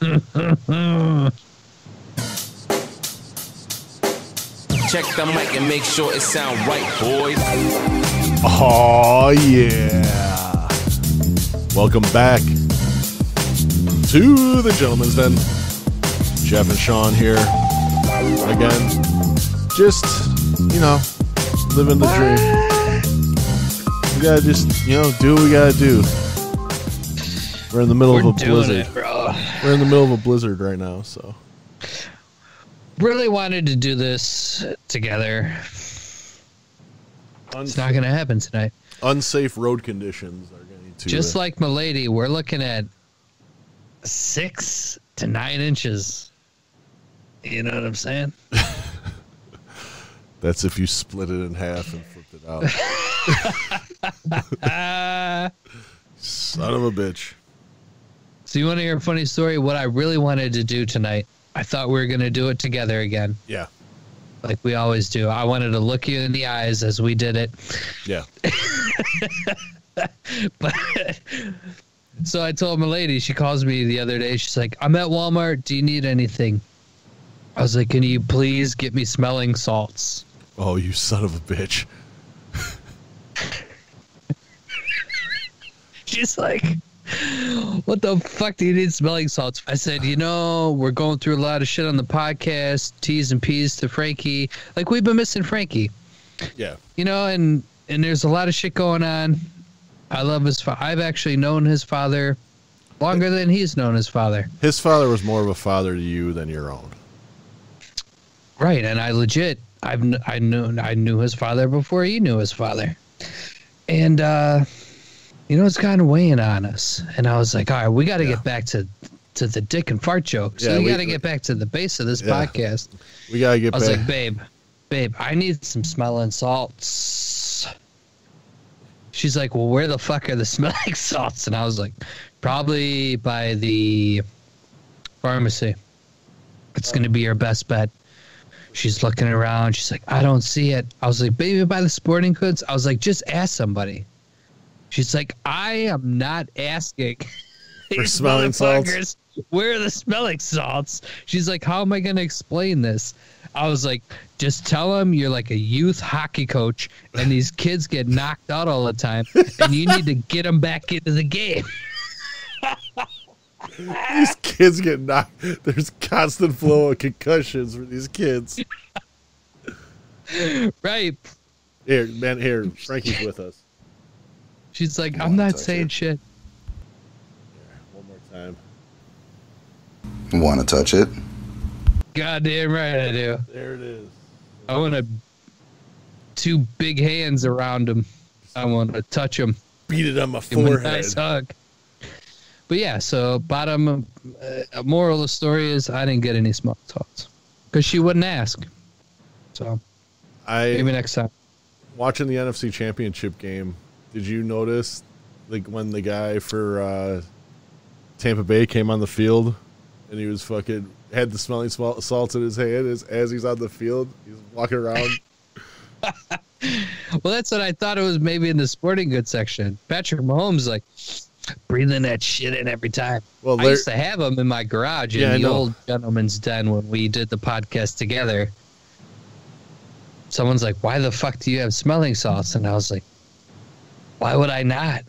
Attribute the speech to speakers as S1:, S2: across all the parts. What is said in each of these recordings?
S1: Check the mic and make sure it sound right, boys.
S2: Oh yeah. Welcome back to the Gentleman's Den. Jeff and Sean here again. Just, you know, living the dream. We gotta just, you know, do what we gotta do. We're in the middle
S3: We're
S2: of a
S3: doing
S2: blizzard.
S3: it, bro.
S2: We're in the middle of a blizzard right now, so
S3: Really wanted to do this together. It's not going to happen tonight.
S2: unsafe road conditions are going to
S3: Just
S2: uh,
S3: like my lady, we're looking at six to nine inches. You know what I'm saying?
S2: that's if you split it in half and flipped it out. Son of a bitch.
S3: So you want to hear a funny story? What I really wanted to do tonight, I thought we were going to do it together again,
S2: Yeah.
S3: like we always do. I wanted to look you in the eyes as we did it.
S2: Yeah.
S3: But so I told my lady, she calls me the other day. She's like, I'm at Walmart. Do you need anything? I was like, Can you please get me smelling salts?
S2: Oh, you son of a bitch.
S3: She's like, What the fuck do you need smelling salts? I said, You know, we're going through a lot of shit on the podcast, T's and P's to Frankie. Like, we've been missing Frankie,
S2: Yeah.
S3: you know, and, and there's a lot of shit going on. I love his father. I've actually known his father longer than he's known his father.
S2: His father was more of a father to you than your own.
S3: Right, and I legit, I've I knew I knew his father before he knew his father, and uh, you know it's kind of weighing on us. And I was like, all right, we got to
S2: Yeah.
S3: get back to to the dick and fart jokes.
S2: Yeah,
S3: we,
S2: we-
S3: got to get back to the base of this
S2: Yeah.
S3: podcast.
S2: We gotta get
S3: I was
S2: back.
S3: like, babe, babe, I need some smelling salts. She's like, well, where the fuck are the smelling salts? And I was like, probably by the pharmacy. It's gonna be your best bet. She's looking around. She's like, I don't see it. I was like, baby, by the sporting goods. I was like, just ask somebody. She's like, I am not asking. these
S2: smelling salts?
S3: Where are the smelling salts? She's like, how am I going to explain this? I was like, just tell them you're like a youth hockey coach and these kids get knocked out all the time and you need to get them back into the game.
S2: these kids get knocked. There's constant flow of concussions for these kids.
S3: Right.
S2: Here, man. Here, Frankie's with us.
S3: She's like, I'm not saying
S4: it.
S3: shit.
S2: One more time.
S4: Want to touch it?
S3: Goddamn right I do.
S2: There it is.
S3: I want to two big hands around him. I want to touch him.
S2: Beat it on my
S3: Give
S2: forehead.
S3: nice hug. But yeah, so bottom uh, moral of the story is I didn't get any small talks because she wouldn't ask. So
S2: I
S3: maybe next time.
S2: watching the NFC Championship game. Did you notice, like, when the guy for uh, Tampa Bay came on the field, and he was fucking had the smelling salts in his hand as, as he's on the field. He's walking around.
S3: Well, that's what I thought it was maybe in the sporting goods section. Patrick Mahomes like breathing that shit in every time.
S2: Well,
S3: I
S2: there-
S3: used to have them in my garage
S2: Yeah,
S3: in the old gentleman's den when we did the podcast together. Someone's like, "Why the fuck do you have smelling salts?" And I was like, "Why would I not?"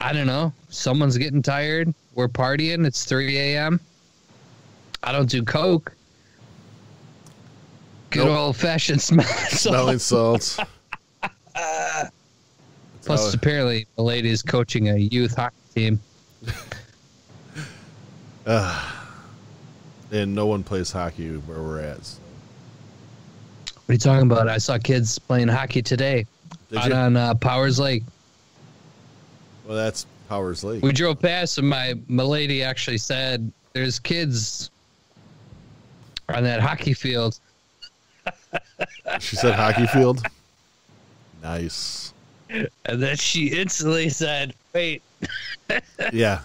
S3: I don't know. Someone's getting tired. We're partying. It's 3 a.m. I don't do coke. Good
S2: Nope.
S3: old fashioned smelling
S2: smelling
S3: salts.
S2: salts.
S3: Plus,
S2: how-
S3: apparently, the lady is coaching a youth hockey team.
S2: and no one plays hockey where we're at. So.
S3: What are you talking about? I saw kids playing hockey today out on uh, Powers Lake.
S2: Well, that's Powers Lake.
S3: We drove past, and my my lady actually said, "There's kids on that hockey field."
S2: She said hockey field. Nice.
S3: And then she instantly said, "Wait,
S2: Yeah.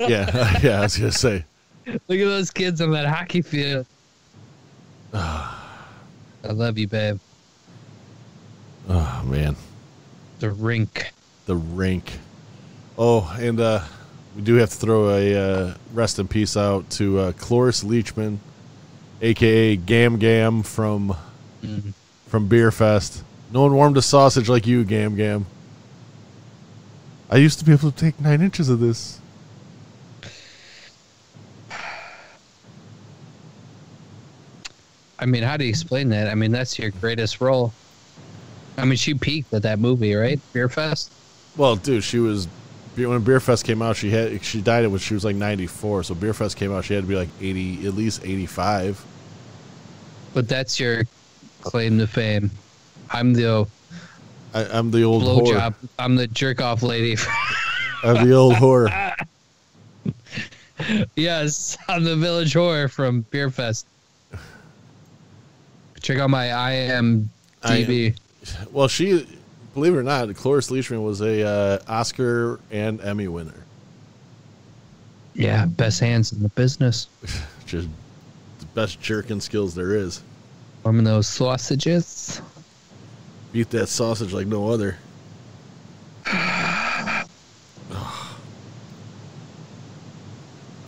S2: yeah, yeah. I was gonna say.
S3: look at those kids on that hockey field." I love you, babe.
S2: Oh man,
S3: The rink.
S2: the rink. Oh, and uh, we do have to throw a uh, rest in peace out to uh, Cloris Leachman, aka Gam Gam from from Beerfest. No one warmed a sausage like you, Gam Gam. I used to be able to take nine inches of this.
S3: I mean, how do you explain that? I mean, that's your greatest role. I mean, she peaked at that movie, right? Beerfest.
S2: Well, dude, she was when Beerfest came out. She had she died when she was like ninety four. So Beerfest came out, she had to be like eighty, at least eighty five.
S3: But that's your claim to fame. I'm the
S2: I'm the old whore.
S3: blowjob. I'm the jerk off lady.
S2: I'm the old whore.
S3: yes, I'm the village whore from Beerfest. Check out my IMDb.
S2: Well, she, believe it or not, Cloris Leachman was a uh, Oscar and Emmy winner.
S3: yeah, best hands in the business.
S2: Just the best jerking skills there is.
S3: Warming those sausages.
S2: Beat that sausage like no other.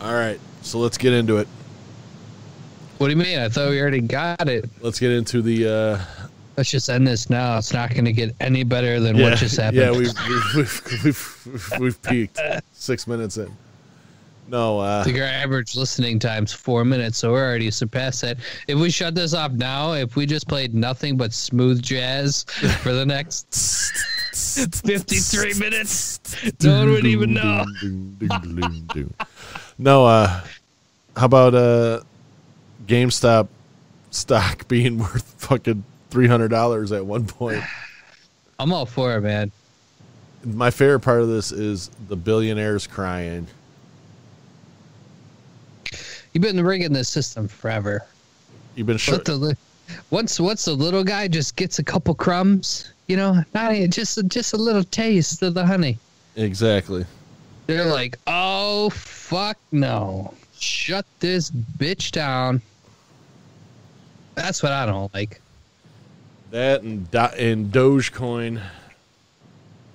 S2: All right, so let's get into it.
S3: What do you mean? I thought we already got it.
S2: Let's get into the. Uh,
S3: Let's just end this now. It's not going to get any better than
S2: yeah,
S3: what just happened.
S2: Yeah, we've we've, we've, we've, we've peaked six minutes in. No, uh,
S3: I think our average listening time's four minutes, so we're already surpassed that. If we shut this off now, if we just played nothing but smooth jazz for the next 53 minutes, no one would even know.
S2: no, uh, how about uh, GameStop stock being worth fucking three hundred dollars at one point?
S3: I'm all for it, man.
S2: My favorite part of this is the billionaires crying.
S3: You've been rigging this system forever.
S2: You've been short.
S3: the li- once once the little guy just gets a couple crumbs, you know, not just just a little taste of the honey.
S2: exactly.
S3: They're like, "Oh fuck no! Shut this bitch down." That's what I don't like.
S2: That and Do- and Dogecoin,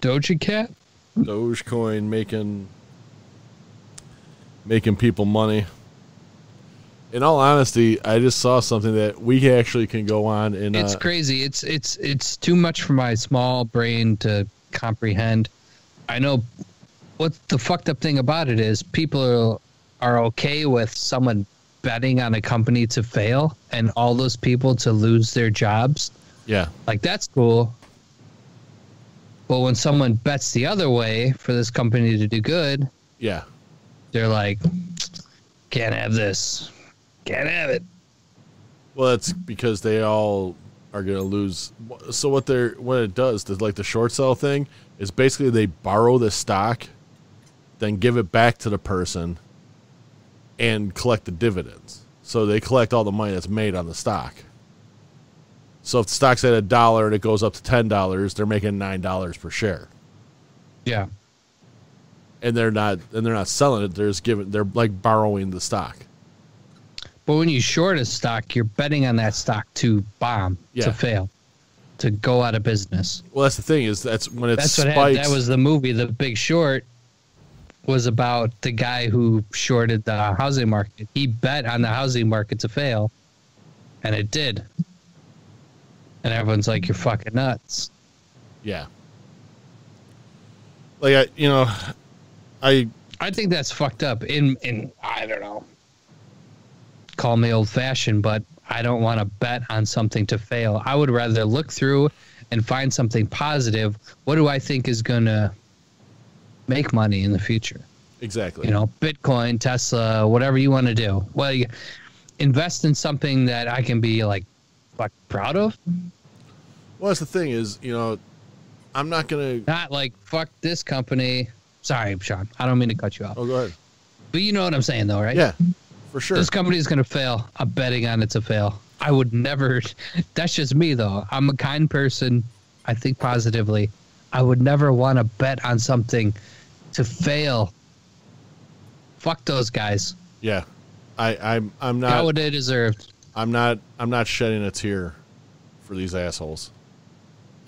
S3: Doja Cat.
S2: Dogecoin making making people money. In all honesty, I just saw something that we actually can go on and
S3: It's
S2: uh,
S3: crazy. It's it's it's too much for my small brain to comprehend. I know what the fucked up thing about it is people are, are okay with someone betting on a company to fail and all those people to lose their jobs.
S2: Yeah,
S3: Like that's cool. But when someone bets the other way for this company to do good,
S2: yeah.
S3: they're like, can't have this. Can't have it.
S2: Well, that's because they all are going to lose. So what they're what it does, the, like the short sell thing, is basically they borrow the stock, then give it back to the person, and collect the dividends. So they collect all the money that's made on the stock. So if the stock's at a dollar and it goes up to ten dollars, they're making nine dollars per share,
S3: Yeah.
S2: and they're not and they're not selling it. They're just giving. They're like borrowing the stock.
S3: But when you short a stock, you're betting on that stock to bomb,
S2: Yeah.
S3: to fail, to go out of business.
S2: Well, that's the thing is that's when it
S3: That's what
S2: spikes.
S3: happened. That was the movie, The Big Short, was about the guy who shorted the housing market. He bet on the housing market to fail, and it did. And everyone's like, "You're fucking nuts."
S2: Yeah. Like I, you know, I
S3: I think that's fucked up. In in I don't know. Call me old fashioned, but I don't want to bet on something to fail. I would rather look through and find something positive. What do I think is gonna make money in the future?
S2: exactly.
S3: You know, Bitcoin, Tesla, whatever you want to do. Well, you invest in something that I can be like, like proud of.
S2: Well, that's the thing is, you know, I'm not gonna.
S3: Not like fuck this company. Sorry, Sean. I don't mean to cut you off,
S2: Oh, go ahead.
S3: but you know what I'm saying, though, right?
S2: Yeah, for sure.
S3: This company is going to fail. I'm betting on it to fail. I would never. That's just me, though. I'm a kind person. I think positively. I would never want to bet on something to fail. Fuck those guys.
S2: Yeah, I, I'm, I'm
S3: Got
S2: not,
S3: what they deserved.
S2: I'm not, I'm not shedding a tear for these assholes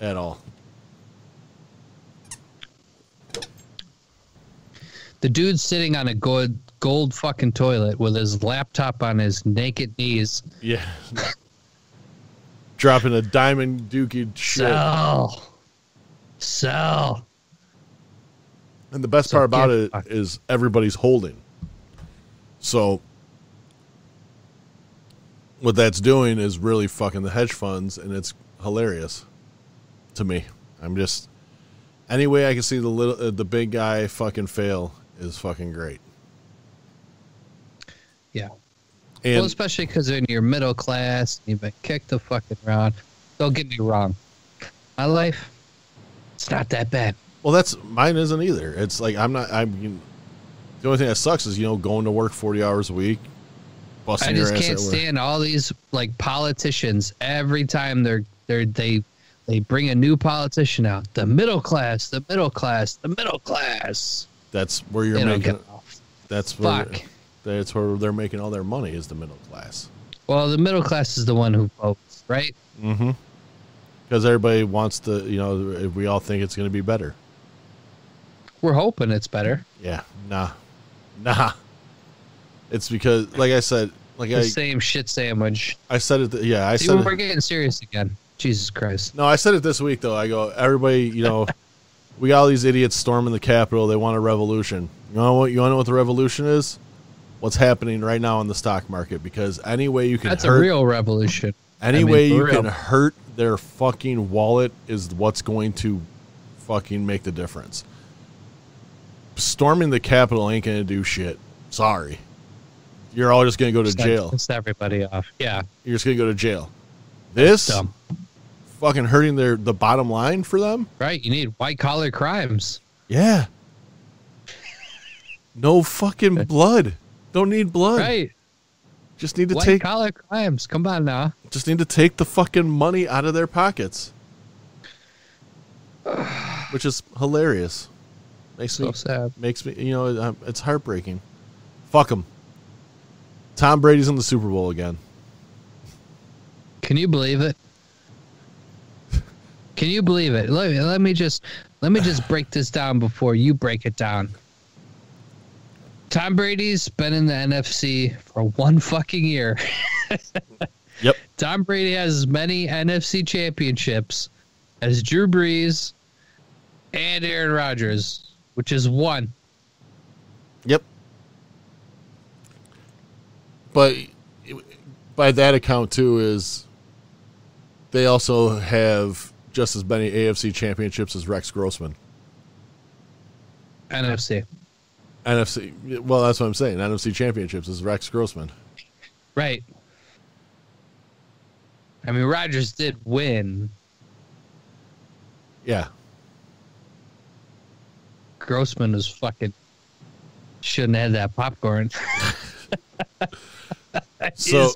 S2: at all.
S3: The dude's sitting on a gold gold fucking toilet with his laptop on his naked knees.
S2: Yeah. Dropping a diamond dookie shit.
S3: Sell. Sell.
S2: And the best
S3: So
S2: part about it
S3: fucked.
S2: is everybody's holding. So what that's doing is really fucking the hedge funds and it's hilarious to me. I'm just any way I can see the little uh, the big guy fucking fail is fucking great.
S3: Yeah.
S2: And
S3: well, especially because in your middle class, you've been kicked the fucking around. Don't get me wrong. My life, it's not that bad.
S2: Well, that's mine isn't either. It's like I'm not. I'm. You the only thing that sucks is you know going to work forty hours a week, busting
S3: I just can't stand all these like politicians. Every time they're they're they they bring a new politician out. The middle class, the middle class, the middle class.
S2: That's where you're
S3: They
S2: making. That's where.
S3: Fuck.
S2: That's where they're making all their money is the middle class.
S3: Well, the middle class is the one who votes, right?
S2: Mm-hmm. Because everybody wants to, you know, we all think it's going to be better.
S3: We're hoping it's better.
S2: Yeah, nah, nah. It's because, like I said, like
S3: The
S2: I,
S3: same shit sandwich.
S2: I said it. Yeah, I
S3: See,
S2: said
S3: we're
S2: it.
S3: getting serious again. Jesus Christ.
S2: No, I said it this week though. I go, everybody, you know, we got all these idiots storming the Capitol. They want a revolution. You know what? You want to know what the revolution is? What's happening right now in the stock market? Because any way you can
S3: That's
S2: hurt,
S3: a real revolution.
S2: any
S3: I mean,
S2: way you
S3: real.
S2: can hurt their fucking wallet is what's going to fucking make the difference. Storming the Capitol ain't gonna do shit. Sorry. You're all just gonna go to
S3: Just
S2: jail.
S3: Pissed everybody off. Yeah.
S2: You're just gonna go to jail. This
S3: Dumb.
S2: Fucking hurting their the bottom line for them.
S3: Right. You need white collar crimes.
S2: Yeah. No fucking blood. Don't need blood.
S3: Right.
S2: Just need to
S3: White
S2: take
S3: collar crimes. Come on now.
S2: just need to take the fucking money out of their pockets. Which is hilarious. Makes
S3: So
S2: me
S3: sad.
S2: makes me you know uh, it's heartbreaking. Fuck them. Tom Brady's in the Super Bowl again.
S3: Can you believe it? Can you believe it? Let, let me just let me just break this down before you break it down. Tom Brady's been in the NFC for one fucking year.
S2: Yep.
S3: Tom Brady has as many NFC championships as Drew Brees and Aaron Rodgers, which is one.
S2: Yep. But by that account too is they also have just as many AFC championships as Rex Grossman.
S3: NFC.
S2: NFC well that's what I'm saying. NFC championships is Rex Grossman.
S3: Right. I mean, Rodgers did win.
S2: Yeah.
S3: Grossman was fucking shouldn't have that popcorn.
S2: So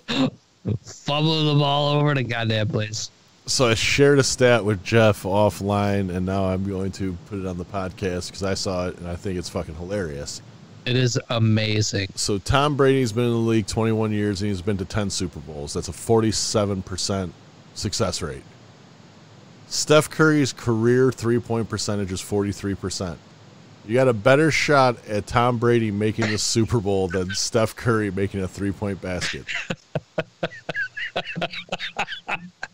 S3: fumbling the ball over the goddamn place.
S2: So I shared a stat with Jeff offline and now I'm going to put it on the podcast because I saw it and I think it's fucking hilarious.
S3: It is amazing.
S2: So Tom Brady's been in the league 21 years and he's been to 10 Super Bowls. That's a 47% success rate. Steph Curry's career three-point percentage is 43%. You got a better shot at Tom Brady making the Super Bowl than Steph Curry making a three-point basket.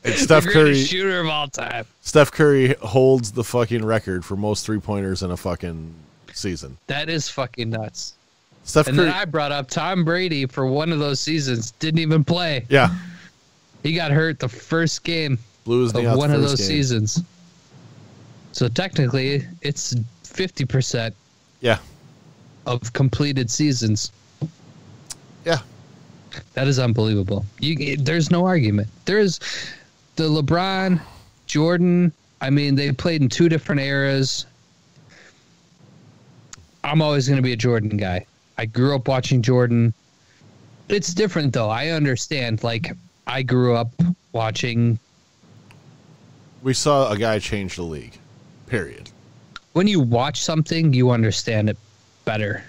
S2: and Steph Curry
S3: shooter of all time.
S2: Steph Curry holds the fucking record for most three-pointers in a fucking season.
S3: That is fucking nuts.
S2: Steph
S3: And
S2: Curry
S3: then I brought up Tom Brady for one of those seasons. Didn't even play.
S2: Yeah,
S3: He got hurt the first game
S2: blew his knee
S3: of one of those
S2: game.
S3: seasons. So technically, it's fifty percent
S2: Yeah.
S3: of completed seasons. That is unbelievable. You, there's no argument. There's the LeBron, Jordan. I mean, they played in two different eras. I'm always going to be a Jordan guy. I grew up watching Jordan. It's different though. I understand. Like I grew up watching.
S2: we saw a guy change the league. Period.
S3: When you watch something, you understand it better.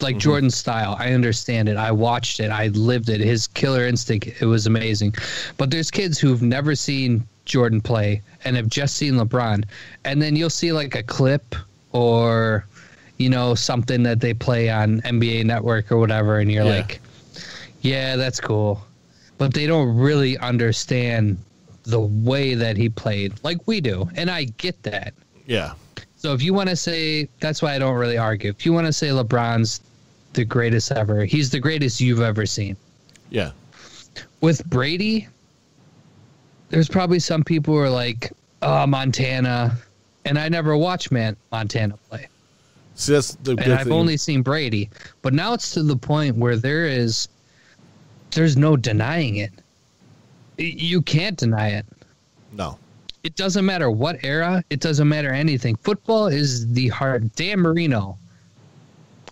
S3: Like mm-hmm. Jordan's style, I understand it. I watched it. I lived it. His killer instinct, it was amazing. But there's kids who've never seen Jordan play and have just seen LeBron, and then you'll see like a clip or you know, something that they play on NBA Network or whatever, and you're
S2: Yeah.
S3: like, yeah, that's cool. But they don't really understand the way that he played like we do. And I get that.
S2: Yeah.
S3: So if you want to say, that's why I don't really argue. If you want to say LeBron's the greatest ever, he's the greatest you've ever seen.
S2: Yeah.
S3: With Brady, there's probably some people who are like, oh, Montana. And I never watched Man- Montana play.
S2: See, that's the good
S3: and I've
S2: thing.
S3: only seen Brady. But now it's to the point where there is, there's no denying it. You can't deny it.
S2: no.
S3: It doesn't matter what era. It doesn't matter anything. Football is the heart. Dan Marino,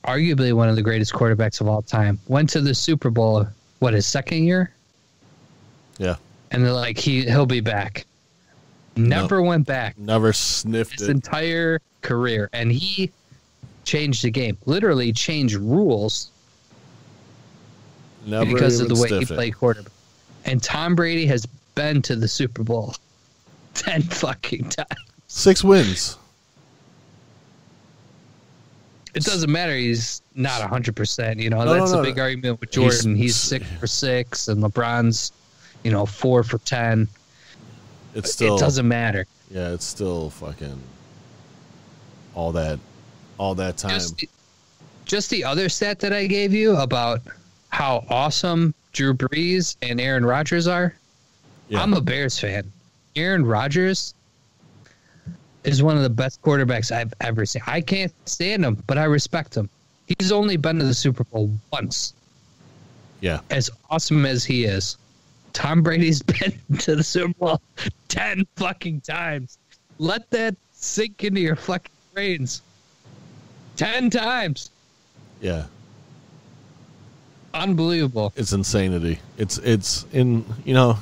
S3: arguably one of the greatest quarterbacks of all time, went to the Super Bowl. What his second year?
S2: Yeah.
S3: And they're like, he he'll be back. Never went back
S2: Never sniffed
S3: his
S2: it.
S3: entire career, and he changed the game. Literally changed rules
S2: Never
S3: because of the way he
S2: it.
S3: played quarterback. And Tom Brady has been to the Super Bowl ten fucking times.
S2: Six wins.
S3: It doesn't matter. He's not hundred percent. You know
S2: No, no,
S3: that's
S2: no,
S3: a big
S2: no.
S3: argument with
S2: He's-
S3: Jordan. He's, six for six, and LeBron's, you know, four for ten.
S2: It's still
S3: it doesn't matter.
S2: Yeah, it's still fucking all that all that time.
S3: Just, just the other stat that I gave you about how awesome Drew Brees and Aaron Rodgers are.
S2: yeah.
S3: I'm a Bears fan. Aaron Rodgers is one of the best quarterbacks I've ever seen. I can't stand him, but I respect him. He's only been to the Super Bowl once.
S2: yeah.
S3: As awesome as he is, Tom Brady's been to the Super Bowl 10 fucking times. Let that sink into your fucking brains. 10 times.
S2: Yeah.
S3: Unbelievable.
S2: It's insanity. It's it's in you know,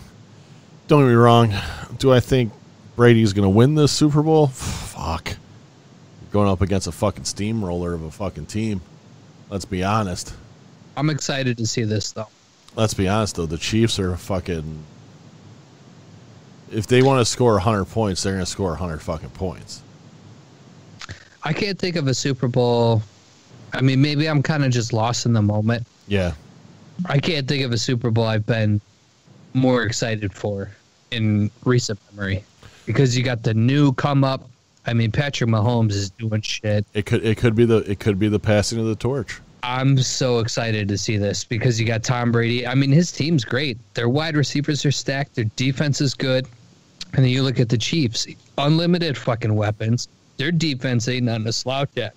S2: don't get me wrong. Do I think Brady's gonna win this Super Bowl? Fuck. Going up against a fucking steamroller of a fucking team. Let's be honest.
S3: I'm excited to see this, though.
S2: Let's be honest though, the Chiefs are fucking if they want to score 100 points, they're going to score 100 fucking points.
S3: I can't think of a Super Bowl. I mean, maybe I'm kind of just lost in the moment.
S2: Yeah.
S3: I can't think of a Super Bowl I've been more excited for in recent memory because you got the new come up. I mean, Patrick Mahomes is doing shit.
S2: It could it could be the it could be the passing of the torch.
S3: I'm so excited to see this because you got Tom Brady. I mean, his team's great. Their wide receivers are stacked. Their defense is good. And then you look at the Chiefs, unlimited fucking weapons. Their defense ain't nothing to slouch at.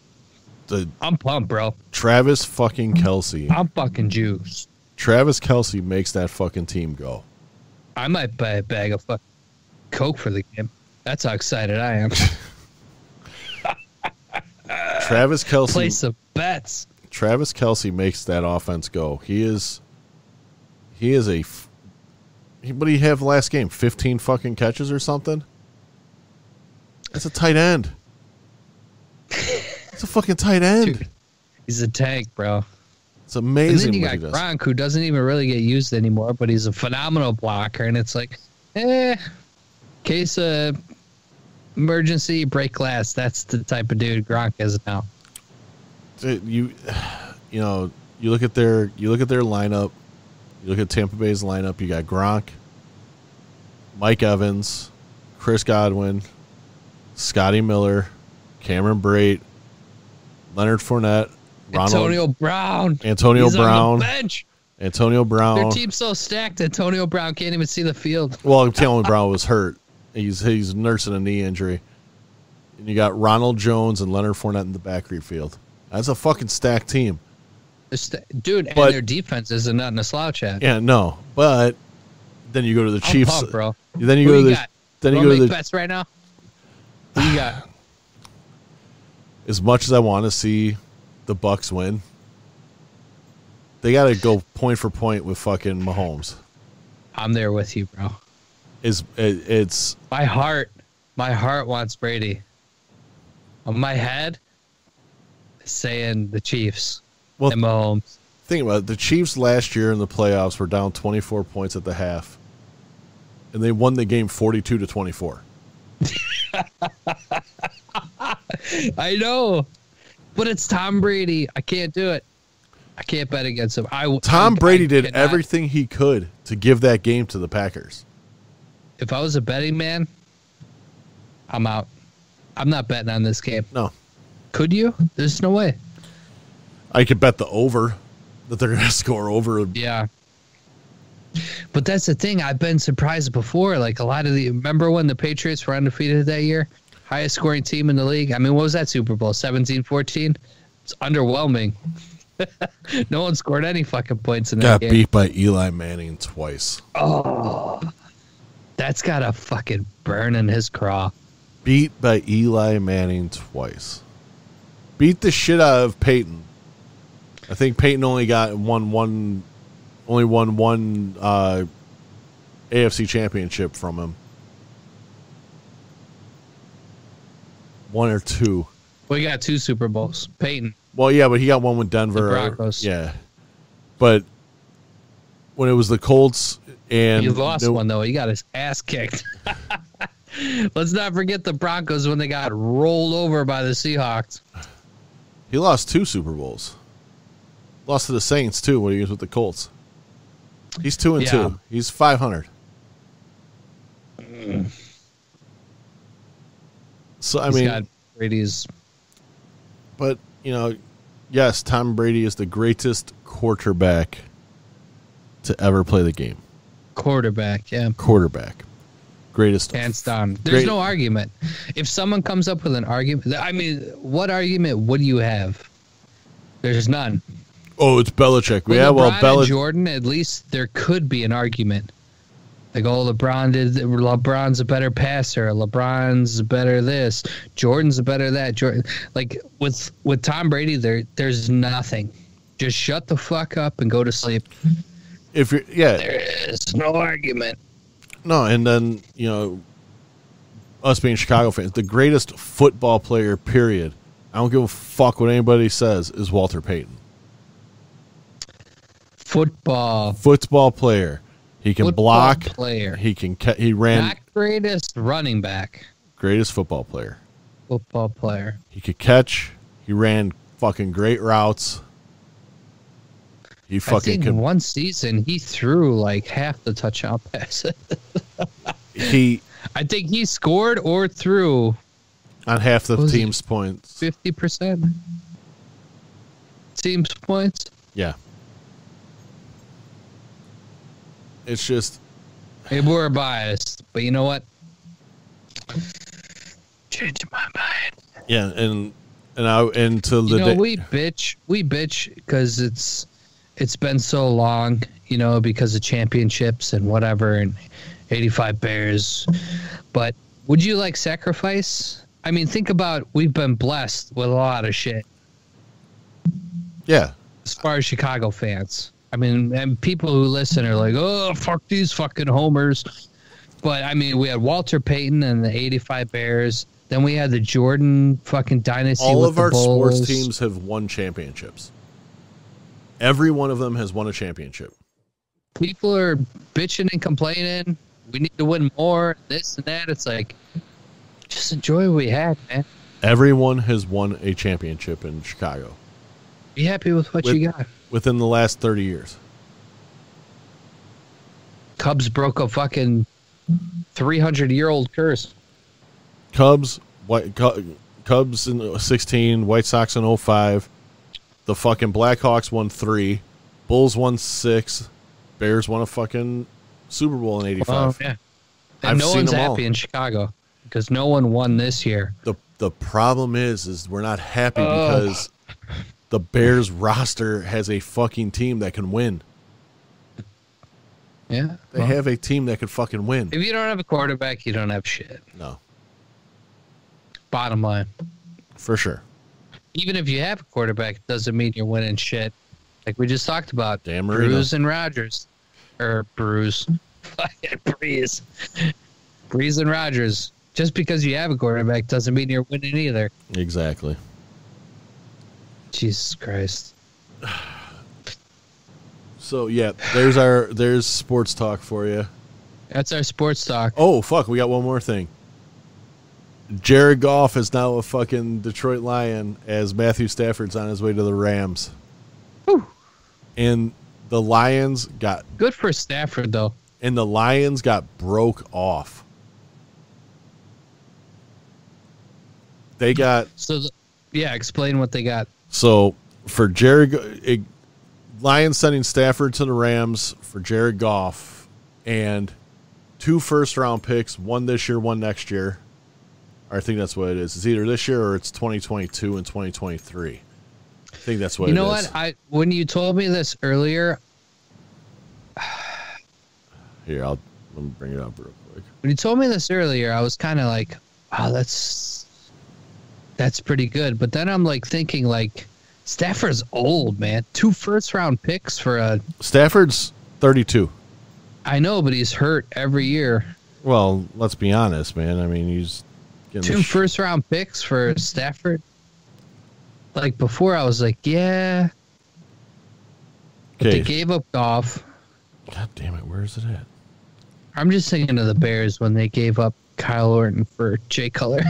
S2: The
S3: I'm pumped, bro.
S2: Travis fucking Kelce.
S3: I'm fucking juice.
S2: Travis Kelce makes that fucking team go.
S3: I might buy a bag of fucking Coke for the game. That's how excited I am.
S2: Travis Kelce
S3: Place some bets.
S2: Travis Kelce makes that offense go. He is he is a he, what do you have last game? 15 fucking catches or something? That's a tight end. It's a fucking tight end.
S3: Dude. He's a tank, bro.
S2: It's
S3: And
S2: amazing
S3: then you got
S2: he.
S3: Gronk, who doesn't even really get used anymore, but he's a phenomenal blocker. And it's like, eh, case of emergency, break glass. That's the type of dude Gronk is now.
S2: You you know, you look at their you look at their lineup. You look at Tampa Bay's lineup, you got Gronk, Mike Evans, Chris Godwin, Scotty Miller, Cameron Brate, Leonard Fournette, Ronald
S3: Antonio Brown.
S2: Antonio
S3: He's
S2: Brown.
S3: bench.
S2: Antonio
S3: Their
S2: Brown.
S3: team's so stacked. Antonio Brown can't even see the field.
S2: Well, Antonio Brown was hurt. He's he's nursing a knee injury. And you got Ronald Jones and Leonard Fournette in the backfield. field. That's a fucking stacked team.
S3: Sta- Dude, and their defense isn't nothing to slouch at.
S2: Yeah, no, but then you go to the
S3: I'm
S2: Chiefs.
S3: pumped, bro.
S2: Then you
S3: Who
S2: go to
S3: you
S2: the.
S3: got?
S2: Then you go to the.
S3: bets right now. Who you got?
S2: As much as I want to see the Bucs win, they got to go point for point with fucking Mahomes.
S3: I'm there with you, bro.
S2: Is it, it's
S3: My heart, my heart wants Brady. On my head, saying the Chiefs
S2: well.
S3: and Mahomes.
S2: Think about it. The Chiefs last year in the playoffs were down 24 points at the half, and they won the game 42 to 24.
S3: I know. but it's Tom Brady. I can't do it. I can't bet against him. I
S2: Tom
S3: I-
S2: Brady
S3: I
S2: did
S3: cannot-
S2: everything he could to give that game to the Packers.
S3: If I was a betting man, I'm out. I'm not betting on this game.
S2: No,
S3: Could you? There's no way.
S2: I could bet the over that they're going to score over.
S3: Yeah. But that's the thing. I've been surprised before. Like a lot of the. Remember when the Patriots were undefeated that year? Highest scoring team in the league. I mean, what was that Super Bowl? 17 14? It's underwhelming. no one scored any fucking points in that
S2: Got
S3: game.
S2: beat by Eli Manning twice. Oh.
S3: That's got a fucking burn in his craw.
S2: Beat by Eli Manning twice. Beat the shit out of Peyton. I think Peyton only got one one, only won one uh, AFC championship from him. One or two.
S3: We got two Super Bowls. Peyton.
S2: Well, yeah, but he got one with Denver.
S3: The Broncos.
S2: Yeah, but when it was the Colts and
S3: He lost
S2: no-
S3: one though. He got his ass kicked. Let's not forget the Broncos when they got rolled over by the Seahawks.
S2: he lost two Super Bowls. Lost to the Saints too when he was with the Colts. He's two and
S3: Yeah.
S2: two. He's five hundred. So I
S3: He's
S2: mean,
S3: got Brady's
S2: but you know, yes, Tom Brady is the greatest quarterback to ever play the game.
S3: quarterback. Yeah.
S2: Quarterback, greatest
S3: Hands down. There's
S2: Great.
S3: no argument. If someone comes up with an argument, I mean, what argument would you have? There's none.
S2: Oh, it's Belichick.
S3: With
S2: yeah, well,
S3: LeBron and
S2: Belichick.
S3: Jordan, at least there could be an argument. Like, oh, LeBron did. LeBron's a better passer. LeBron's better this. Jordan's a better that. Jordan, like with with Tom Brady, there there's nothing. Just shut the fuck up and go to sleep.
S2: If you're, yeah,
S3: There is no argument.
S2: no, and then you know, us being Chicago fans, the greatest football player, period. I don't give a fuck what anybody says. Is Walter Payton
S3: Football.
S2: football player? He can
S3: Football
S2: block.
S3: player.
S2: He can. ca- He ran
S3: Not greatest running back.
S2: greatest football player.
S3: Football player.
S2: He could catch. He ran fucking great routes. He
S3: I
S2: fucking
S3: think
S2: could.
S3: one season he threw like half the touchdown passes.
S2: He
S3: I think he scored or threw
S2: on half the team's points.
S3: fifty percent teams points.
S2: Yeah. It's just
S3: Maybe we're biased, but you know what? Changing my mind.
S2: yeah, and and I and to the
S3: You know,
S2: day,
S3: we bitch, we bitch because it's it's been so long. You know, because of championships and whatever, and eighty five Bears. But would you like sacrifice? I mean, think about we've been blessed with a lot of shit.
S2: yeah,
S3: as far as Chicago fans. I mean, and people who listen are like, "Oh, fuck these fucking homers." But I mean, we had Walter Payton and the '85 Bears. Then we had the Jordan fucking dynasty.
S2: all of our sports teams have won championships. Every one of them has won a championship.
S3: People are bitching and complaining. We need to win more. This and that. It's like, just enjoy what we had, man.
S2: Everyone has won a championship in Chicago
S3: Be happy with what
S2: With-
S3: you got.
S2: within the last 30 years.
S3: Cubs broke a fucking 300 year old curse.
S2: Cubs, White Cubs in 16, White Sox in 05. The fucking Blackhawks won 3, Bulls won 6, Bears won a fucking Super Bowl in 85.
S3: Oh, yeah. And
S2: I've
S3: no one's
S2: them all.
S3: happy in Chicago because no one won this year.
S2: the the problem is is we're not happy
S3: Ugh.
S2: because the Bears roster has a fucking team that can win.
S3: Yeah.
S2: They
S3: well,
S2: have a team that can fucking win.
S3: if you don't have a quarterback, you don't have shit.
S2: No,
S3: Bottom line.
S2: for sure.
S3: Even if you have a quarterback, it doesn't mean you're winning shit. Like we just talked about. Bruce and Rodgers. Or Bruce. Fucking Brees. Brees and Rodgers. Just because you have a quarterback doesn't mean you're winning either.
S2: Exactly.
S3: Jesus Christ.
S2: So yeah, there's our there's sports talk for you.
S3: That's our sports talk.
S2: Oh fuck, we got one more thing. Jared Goff is now a fucking Detroit Lion as Matthew Stafford's on his way to the Rams.
S3: Whew.
S2: And the Lions got
S3: Good for Stafford though.
S2: and the Lions got broke off. They got
S3: So the, yeah, explain what they got.
S2: so for Jared it, Lions sending Stafford to the Rams for Jared Goff and two first round picks, one this year, one next year. I think that's what it is. It's either this year or it's 2022 and 2023. I think that's what
S3: you know
S2: is.
S3: what? I when you told me this earlier,
S2: Here, I'll let me bring it up real quick.
S3: when you told me this earlier, I was kind of like, "Wow, that's that's pretty good." But then I'm like thinking, like, Stafford's old, man. Two first round picks for a.
S2: Stafford's 32.
S3: I know, but he's hurt every year.
S2: Well, let's be honest, man. I mean, he's
S3: Two
S2: sh-
S3: first round picks for Stafford. Like before, I was like, yeah. But they gave up Goff.
S2: God damn it, where is it at?
S3: I'm just thinking of the Bears when they gave up Kyle Orton for Jay Cutler.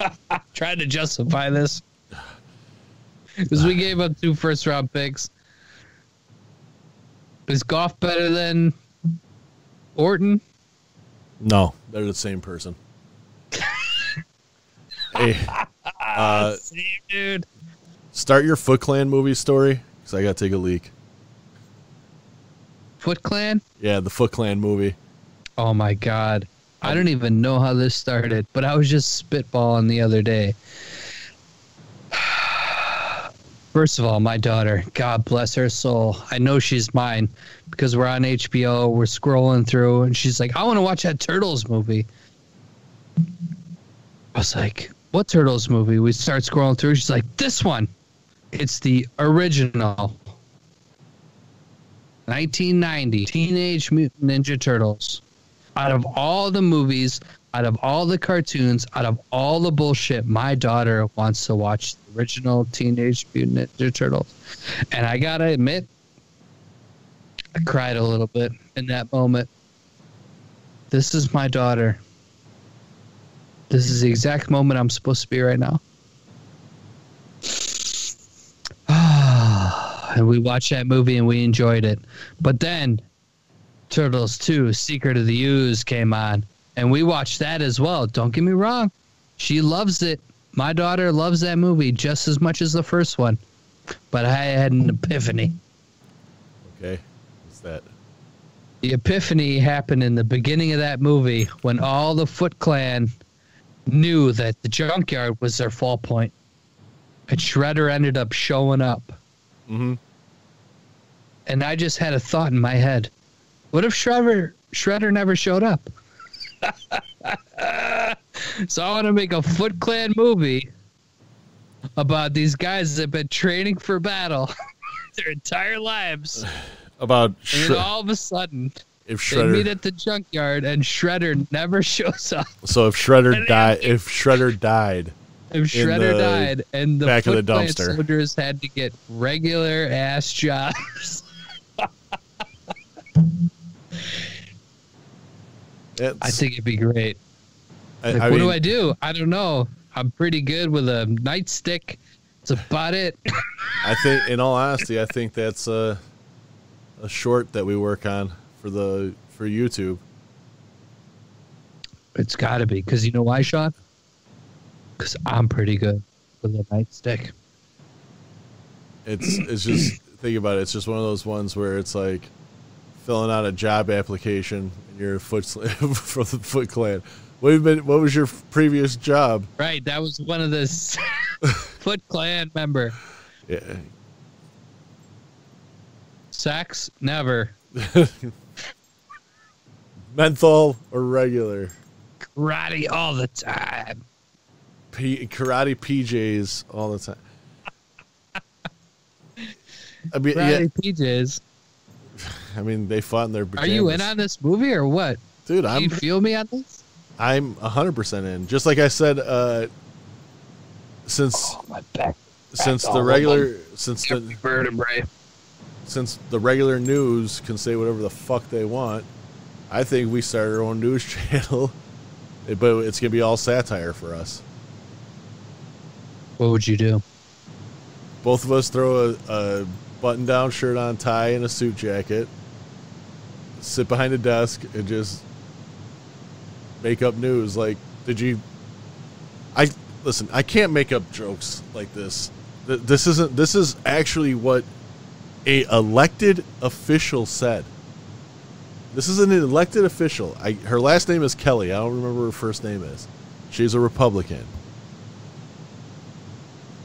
S3: Trying to justify this. Because we gave up two first round picks. Is Goff better than Orton?
S2: No, they're the same person. uh,
S3: Same dude.
S2: start your Foot Clan movie story because I got to take a leak.
S3: Foot Clan?
S2: Yeah, the Foot Clan movie.
S3: Oh my god. I don't even know how this started, but I was just spitballing the other day. First of all, my daughter, God bless her soul. I know she's mine because we're on HBO, we're scrolling through, and she's like, I want to watch that Turtles movie. I was like, What Turtles movie? We start scrolling through. She's like, This one. It's the original 1990 Teenage Mutant Ninja Turtles. Out of all the movies, out of all the cartoons, out of all the bullshit, my daughter wants to watch the original Teenage Mutant Ninja Turtles. And I gotta admit, I cried a little bit in that moment. This is my daughter. This is the exact moment I'm supposed to be right now. and we watched that movie and we enjoyed it. But then Turtles 2 Secret of the Ooze came on and we watched that as well. Don't get me wrong. She loves it. My daughter loves that movie just as much as the first one. But I had an epiphany.
S2: Okay, what's that?
S3: The epiphany happened in the beginning of that movie when all the Foot Clan knew that the junkyard was their fall point. And Shredder ended up showing up.
S2: Mm-hmm.
S3: And I just had a thought in my head. What if Shredder Shredder never showed up? so I want to make a Foot Clan movie about these guys that have been training for battle their entire lives.
S2: About
S3: And then all of a sudden,
S2: if
S3: they meet at the junkyard and Shredder never shows up.
S2: So if Shredder died, if Shredder died,
S3: If Shredder died and the
S2: back of the dumpster.
S3: soldiers had to get regular ass jobs. I think it'd be great.
S2: I,
S3: Like,
S2: I
S3: what
S2: mean,
S3: do I do? I don't know. I'm pretty good with a nightstick. That's about it.
S2: I think, in all honesty, I think that's a a short that we work on for the for YouTube.
S3: It's got to be because you know why, Sean? Because I'm pretty good with a nightstick.
S2: It's it's just think about it. It's just one of those ones where it's like filling out a job application and you're a foot for the Foot Clan. What been? What was your previous job?
S3: Right, that was one of the Foot Clan member.
S2: Yeah,
S3: Sex, never.
S2: menthol or regular
S3: Karate all the time.
S2: P- karate PJs all the time. I mean,
S3: Karate PJs.
S2: I mean, they fought in their.
S3: Are you in on this movie or what?
S2: dude?
S3: Do
S2: I'm
S3: you feel me on this?
S2: I'm hundred percent in. Just like I said, uh, since
S3: Oh, my back.
S2: since the regular since the
S3: vertebrae.
S2: since the regular news can say whatever the fuck they want, I think we start our own news channel but it's gonna be all satire for us.
S3: What would you do?
S2: Both of us throw a, a button-down shirt on, tie, and a suit jacket. Sit behind a desk and just make up news. Like, did you? I listen. I can't make up jokes like this. This isn't. This is actually what a elected official said. This is an elected official. I, her last name is Kelly. I don't remember her first name is. She's a Republican.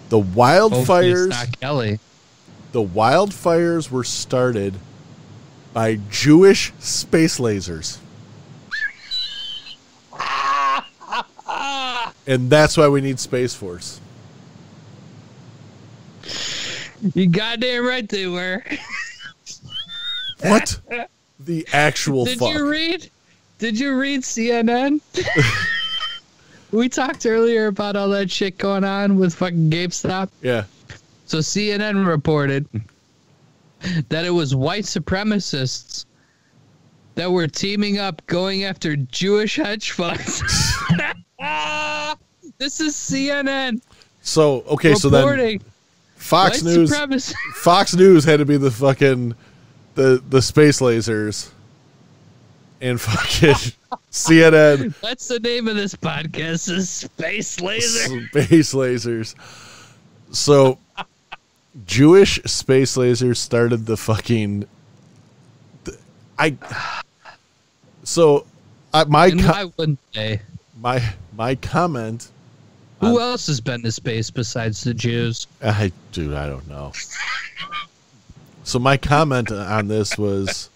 S2: The wildfires.
S3: not Kelly.
S2: The wildfires were started by Jewish space lasers. and that's why we need Space Force.
S3: You goddamn right they were.
S2: What the actual
S3: Did
S2: fuck?
S3: you read? Did you read CNN? we talked earlier about all that shit going on with fucking GameStop.
S2: yeah.
S3: So CNN reported that it was white supremacists that were teaming up going after Jewish hedge funds. this is CNN
S2: So okay, so then
S3: reporting
S2: Fox
S3: white
S2: News. Fox News had to be the fucking the the space lasers and fucking CNN
S3: That's the name of this podcast. Is Space Lasers.
S2: space lasers. So, Jewish space lasers started the fucking. I. So, I, my
S3: And why wouldn't they?
S2: my my comment.
S3: Who else has been to space besides the Jews?
S2: I dude, I don't know. So my comment on this was.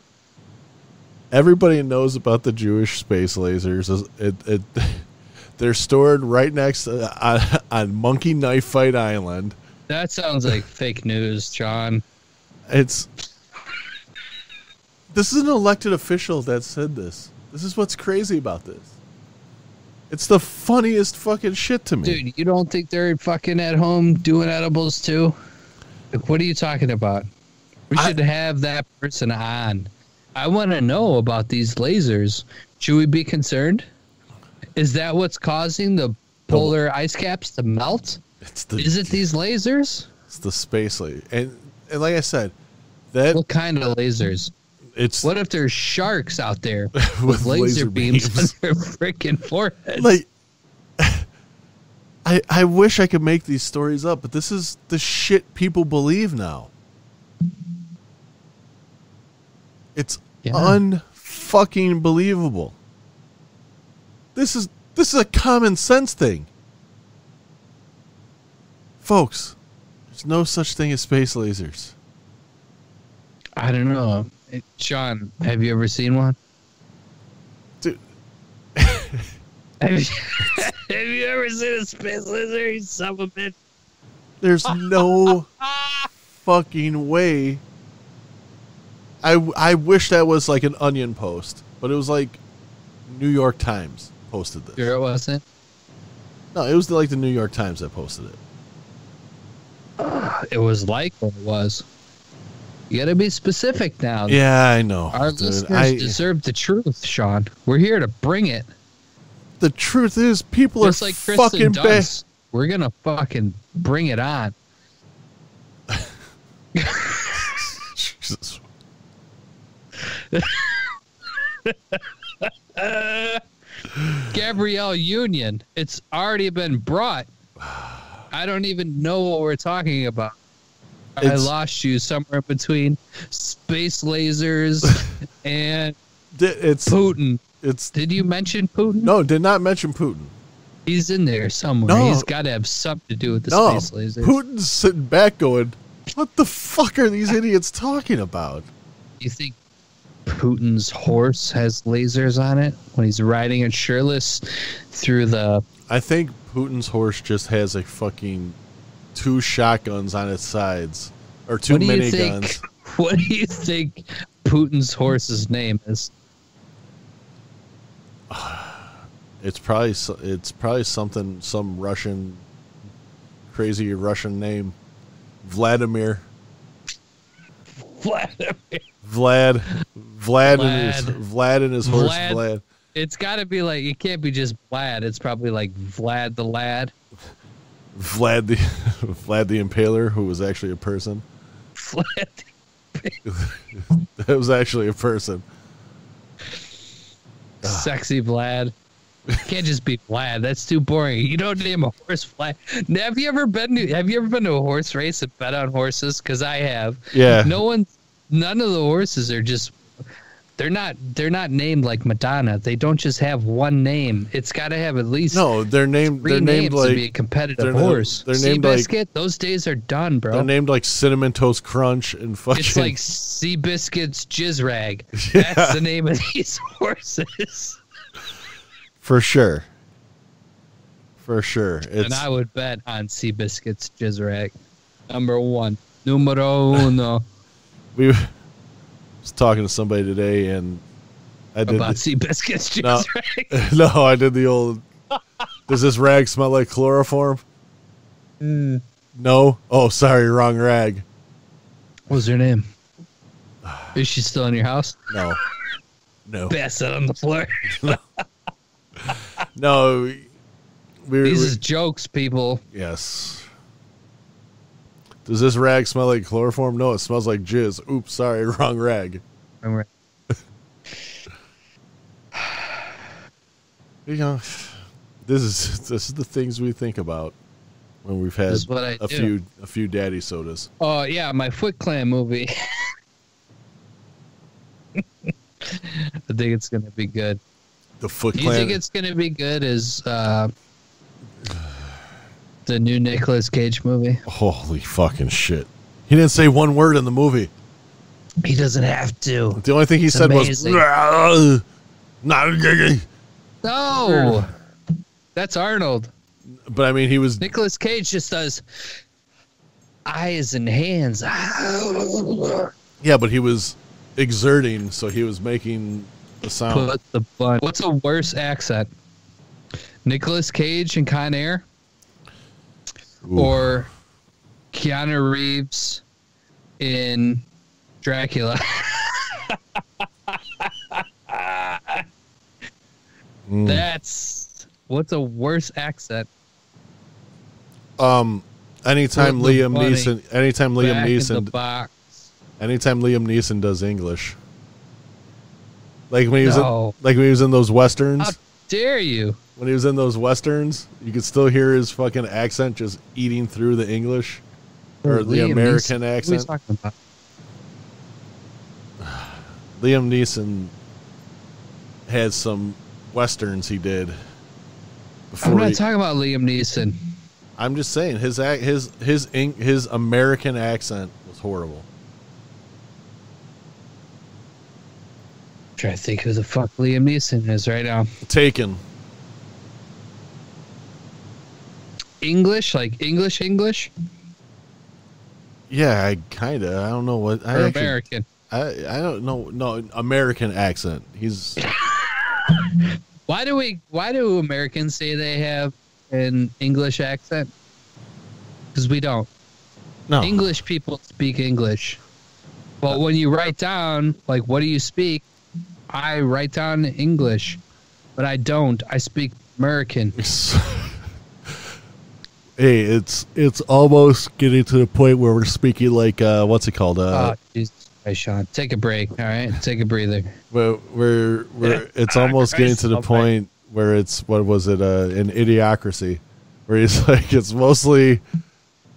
S2: Everybody knows about the Jewish space lasers. It, it, they're stored right next to, on, on Monkey Knife Fight Island.
S3: That sounds like fake news, John.
S2: It's this is an elected official that said this. This is what's crazy about this. It's the funniest fucking shit to me.
S3: Dude, you don't think they're fucking at home doing edibles too? Like, what are you talking about? We
S2: I-
S3: should have that person on. I want to know about these lasers. Should we be concerned? Is that what's causing the polar ice caps to melt?
S2: It's the
S3: Is it these lasers?
S2: it's the space laser. And and like I said, that
S3: What kind of lasers?
S2: it's
S3: What if there's sharks out there
S2: With
S3: with, laser,
S2: laser
S3: beams,
S2: beams.
S3: on their freaking foreheads?
S2: like I I wish I could make these stories up, but this is the shit people believe now. It's
S3: Yeah.
S2: unfucking believable. This is this is a common sense thing. Folks, there's no such thing as space lasers.
S3: I don't know. Eh, Sean, have you ever seen one?
S2: Dude.
S3: have, you, have you ever seen a space laser? You son of a bitch.
S2: There's no fucking way. I, I wish that was like an onion post, but it was like New York Times posted this.
S3: Sure it wasn't?
S2: No, it was like the New York Times that posted it.
S3: It was like what it was. You gotta be specific now.
S2: Yeah, I know.
S3: Our
S2: dude.
S3: listeners
S2: I-
S3: deserve the truth, Sean. We're here to bring it.
S2: the truth is, people
S3: Just
S2: are
S3: like
S2: fucking bad.
S3: We're gonna fucking bring it on.
S2: Jesus.
S3: Gabrielle Union. It's already been brought. I don't even know what we're talking about. I lost you somewhere between space lasers and
S2: It's
S3: Putin.
S2: it's
S3: Did you mention Putin?
S2: no, did not mention Putin.
S3: He's in there somewhere.
S2: No.
S3: He's got to have something to do with the
S2: No,
S3: space lasers.
S2: Putin's sitting back going, "What the fuck are these idiots talking about?"
S3: You think Putin's horse has lasers on it when he's riding it shirtless through the?
S2: I think Putin's horse just has a fucking two shotguns on its sides or two
S3: what do you
S2: miniguns.
S3: think? What do you think Putin's horse's name is?
S2: It's probably it's probably something some Russian crazy Russian name, Vladimir,
S3: Vladimir.
S2: Vlad, Vlad, and his
S3: Vlad.
S2: Vlad and his horse
S3: Vlad.
S2: Vlad.
S3: It's got to be like it can't be just Vlad. It's probably like Vlad the lad.
S2: Vlad the Vlad the Impaler, who was actually a person.
S3: Vlad.
S2: That was actually a person. Ah.
S3: Sexy Vlad. Can't just be Vlad. That's too boring. You don't name a horse Vlad. Have you ever been to Have you ever been to a horse race and bet on horses? Because I have.
S2: Yeah.
S3: No one. None of the horses are just. They're not. They're not named like Madonna. They don't just have one name. It's got to have at least
S2: No, they're named.
S3: three
S2: They're named
S3: names to be a
S2: like
S3: competitive
S2: they're
S3: horse.
S2: they're named like-
S3: Seabiscuit. those days are done, bro.
S2: they're named like cinnamon toast crunch and fucking.
S3: It's like Seabiscuit's Jizz Rag. That's the name of these horses.
S2: for sure. For sure, it's
S3: and I would bet on Seabiscuit's Jizz Rag. Number one. Numero uno.
S2: we was talking to somebody today, and I did.
S3: about
S2: the-
S3: Seabiscuit's Jizz
S2: No. No, I did the old. Does this rag smell like chloroform?
S3: Mm.
S2: No. Oh, sorry, wrong rag.
S3: What's her name? Is she still in your house?
S2: No. No.
S3: Pass it on the floor.
S2: No. We, we,
S3: These
S2: we-
S3: is jokes, people.
S2: yes. Does this rag smell like chloroform? No, it smells like jizz. Oops, sorry, wrong rag. You know, this is this is the things we think about when we've had
S3: This is what I
S2: a
S3: do.
S2: few a few daddy sodas.
S3: Oh yeah, my Foot Clan movie. I think it's gonna be good.
S2: The Foot
S3: Do you think it's gonna be good Is uh, the new Nicolas Cage movie?
S2: Holy fucking shit! He didn't say one word in the movie.
S3: He doesn't have to.
S2: The only thing he said
S3: amazing.
S2: was, "Not."
S3: No, that's Arnold.
S2: But I mean, he was
S3: Nicolas Cage just does eyes and hands.
S2: yeah, but he was exerting, so he was making the sound.
S3: Put the bun. What's a worse accent? Nicolas Cage and Con Air
S2: Ooh.
S3: or Keanu Reeves in Dracula?
S2: Mm.
S3: That's what's a worse accent?
S2: um, anytime
S3: Put
S2: Liam Neeson, anytime Liam
S3: Back in the
S2: Neeson,
S3: box.
S2: anytime Liam Neeson does English, like when he was
S3: No.
S2: in, like when he was in those westerns.
S3: How dare you?
S2: When he was in those westerns, you could still hear his fucking accent just eating through the English or the American
S3: Neeson. What are you
S2: accent.
S3: talking about?
S2: Liam Neeson had some westerns he did. Before
S3: I'm not
S2: he-
S3: talking about Liam Neeson.
S2: I'm just saying his his his his American accent was horrible.
S3: trying to think who the fuck Liam Neeson is right now.
S2: Taken.
S3: English, like English, English,
S2: Yeah, I kind of. I don't know what. I
S3: or
S2: actually-
S3: American?
S2: I I don't know. No, American accent. He's
S3: Why do we? Why do Americans say they have an English accent? Because we don't.
S2: no.
S3: English people speak English, but when you write down like what do you speak, I write down English, but I don't. I speak American.
S2: hey, it's it's almost getting to the point where we're speaking like uh, what's it called? Uh,
S3: oh, Jesus Christ, Sean, take a break. All right, take a breather.
S2: We're we're, we're it's almost getting to the point where it's what was it uh, an idiocracy, where he's like it's mostly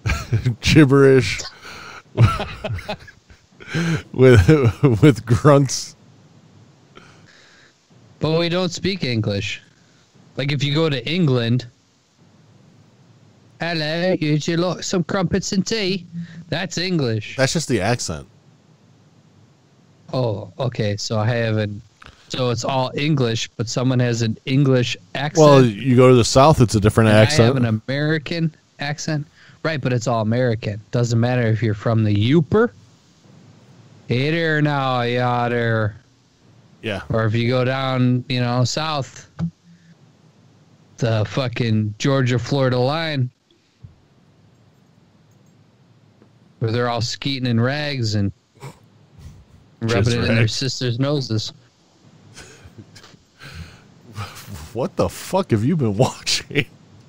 S2: gibberish with with grunts.
S3: But we don't speak English. Like if you go to England, hello, would you like some crumpets and tea? That's English.
S2: That's just the accent.
S3: Oh, okay. So I have an. So it's all English, but someone has an English accent.
S2: Well, you go to the south, it's a different
S3: and I have an American accent, right? But it's all American. Doesn't matter if you're from the Yooper. Hey there now, yeah
S2: yeah,
S3: Or if you go down, you know, south, the fucking Georgia Florida line, where they're all skeeting in rags and rubbing
S2: Just
S3: it in their sisters' noses.
S2: what the fuck have you been watching?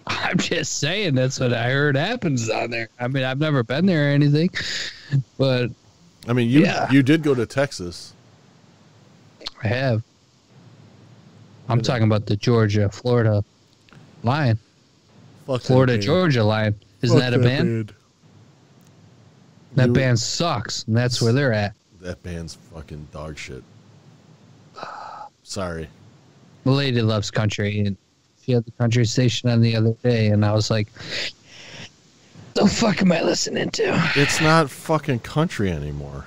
S3: I'm just saying that's what I heard happens down there. I mean, I've never been there or anything, but
S2: I mean, you
S3: Yeah.
S2: you did go to Texas.
S3: I have. I'm talking about the Georgia, Florida line.
S2: Fuck
S3: Florida. Georgia line. Isn't
S2: Fuck
S3: that a band? That
S2: You-
S3: band sucks, and that's where they're at.
S2: That band's fucking dog shit. Sorry.
S3: The lady loves country, and she had the country station on the other day, and I was like, "The fuck am I listening to?"
S2: It's not fucking country anymore.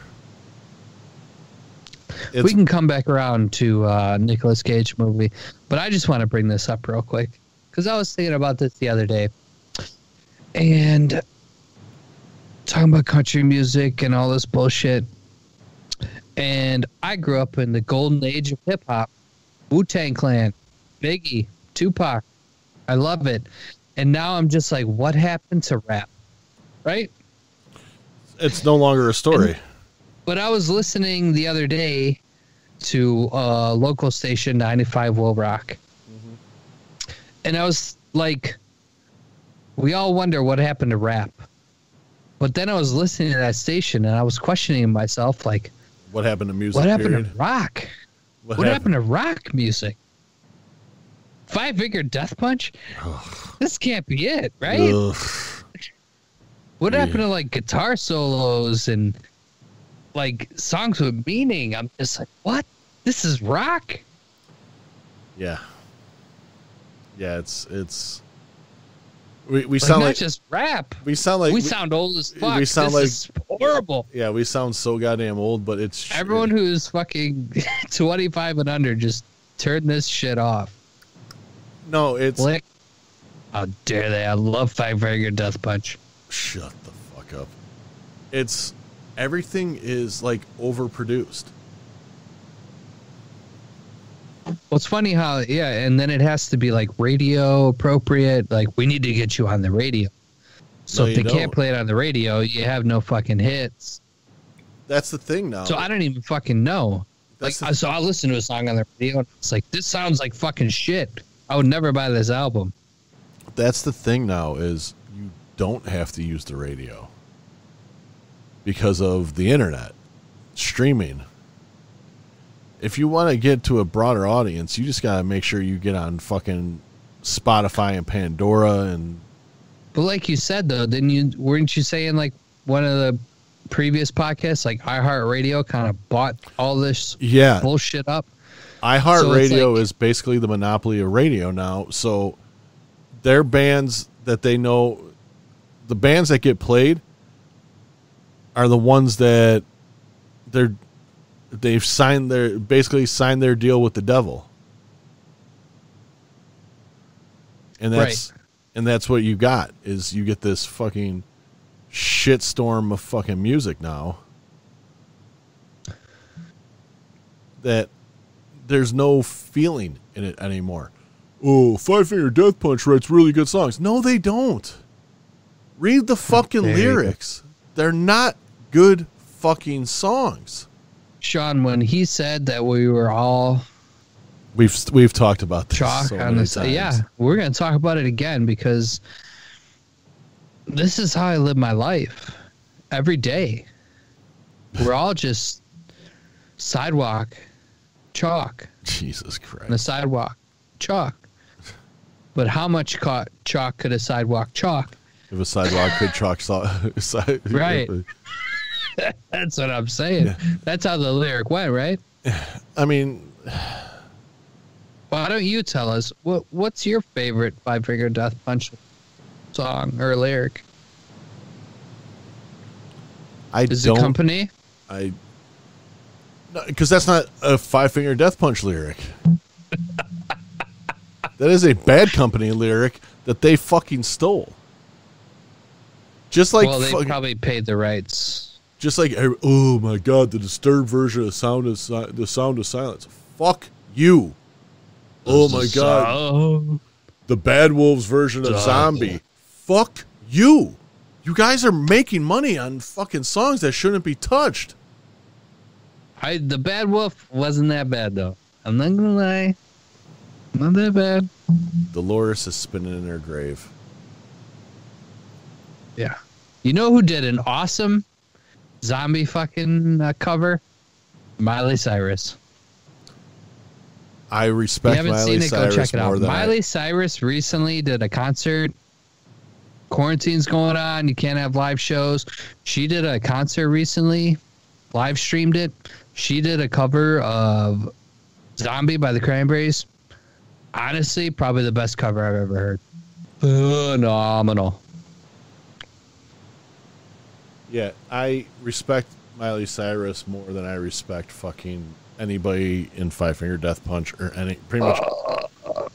S2: It's,
S3: we can come back around to uh, Nicolas Cage movie, but I just want to bring this up real quick because I was thinking about this the other day, and talking about country music and all this bullshit. And I grew up in the golden age of hip hop, Wu Tang Clan, Biggie, Tupac. I love it, and now I'm just like, what happened to rap? Right?
S2: it's no longer a story.
S3: But I was listening the other day to a local station, 95 Will Rock. Mm-hmm. And I was like, we all wonder what happened to rap. But then I was listening to that station and I was questioning myself, like,
S2: What happened to music?
S3: what happened
S2: period?
S3: to rock?
S2: What,
S3: What happened to rock music? Five Finger Death Punch? this can't be it, right?
S2: Ugh.
S3: What
S2: Yeah.
S3: happened to like guitar solos and like songs with meaning? I'm just like, what? This is rock.
S2: Yeah. Yeah, it's it's. We we sound like
S3: just rap.
S2: we sound like
S3: we sound old as fuck.
S2: we sound
S3: this
S2: like-
S3: is horrible.
S2: yeah we sound so goddamn old, but it's
S3: Everyone who's fucking 25 and under, just turn this shit off.
S2: no it's
S3: Click. How dare they? I love Five Finger Death Punch.
S2: shut the fuck up. It's everything is like overproduced.
S3: Well, it's funny how, yeah, and then it has to be like radio appropriate. Like, we need to get you on the radio. So
S2: No,
S3: if they can't
S2: don't.
S3: play it on the radio, you have no fucking hits.
S2: That's the thing now.
S3: So I don't even fucking know. Like,
S2: That's the-
S3: I so I listened to a song on the radio, and it's like, this sounds like fucking shit. I would never buy this album.
S2: that's the thing now is you don't have to use the radio because of the internet streaming if you want to get to a broader audience you just got to make sure you get on fucking spotify and pandora and
S3: But like you said though, didn't you? Weren't you saying like one of the previous podcasts, like iHeartRadio, kind of bought all this
S2: yeah
S3: bullshit up?
S2: iHeartRadio
S3: like-
S2: is basically the monopoly of radio now. So their bands that they know, the bands that get played are the ones that they're they've signed their basically signed their deal with the devil. And that's and that's what you got is you get this fucking shitstorm of fucking music now. That there's no feeling in it anymore. Oh, Five Finger Death Punch writes really good songs. No, they don't. Read the fucking
S3: go.
S2: lyrics. They're not good fucking songs.
S3: Sean, when he said that we were all
S2: We've we've talked about this
S3: chalk
S2: so
S3: on this, yeah, we're gonna talk about it again because this is how I live my life every day. We're all just sidewalk chalk
S2: Jesus
S3: on the sidewalk chalk. But how much chalk could a sidewalk chalk?
S2: If a sidewalk could chalk so, side,
S3: Right. That's what I'm saying. That's how the lyric went, right?
S2: I mean,
S3: Why don't you tell us what what's your favorite Five Finger Death Punch song or lyric?
S2: I
S3: Is
S2: don't.
S3: it company?
S2: I because that's not a Five Finger Death Punch lyric. that is a Bad Company lyric that they fucking stole. Just like
S3: well, they
S2: fucking-
S3: probably paid the rights.
S2: Just like oh my god, the disturbed version of Sound of Si- the Sound of Silence. Fuck you. Oh my god, the Bad Wolves version of. Zombie. Fuck you. You guys are making money on fucking songs that shouldn't be touched.
S3: I the Bad Wolf wasn't that bad though. I'm not gonna lie. Not that bad.
S2: Dolores is spinning in her grave.
S3: Yeah. You know who did an awesome zombie fucking uh, cover? Miley Cyrus.
S2: I
S3: If you
S2: respect
S3: haven't
S2: Miley
S3: seen it,
S2: Cyrus
S3: go check it
S2: more
S3: out.
S2: than
S3: Miley
S2: I,
S3: Cyrus recently did a concert. Quarantine's going on. You can't have live shows. She did a concert recently, live streamed it. She did a cover of Zombie by the Cranberries. Honestly, probably the best cover I've ever heard. Phenomenal.
S2: Yeah, I respect Miley Cyrus more than I respect fucking anybody in Five Finger Death Punch or any pretty much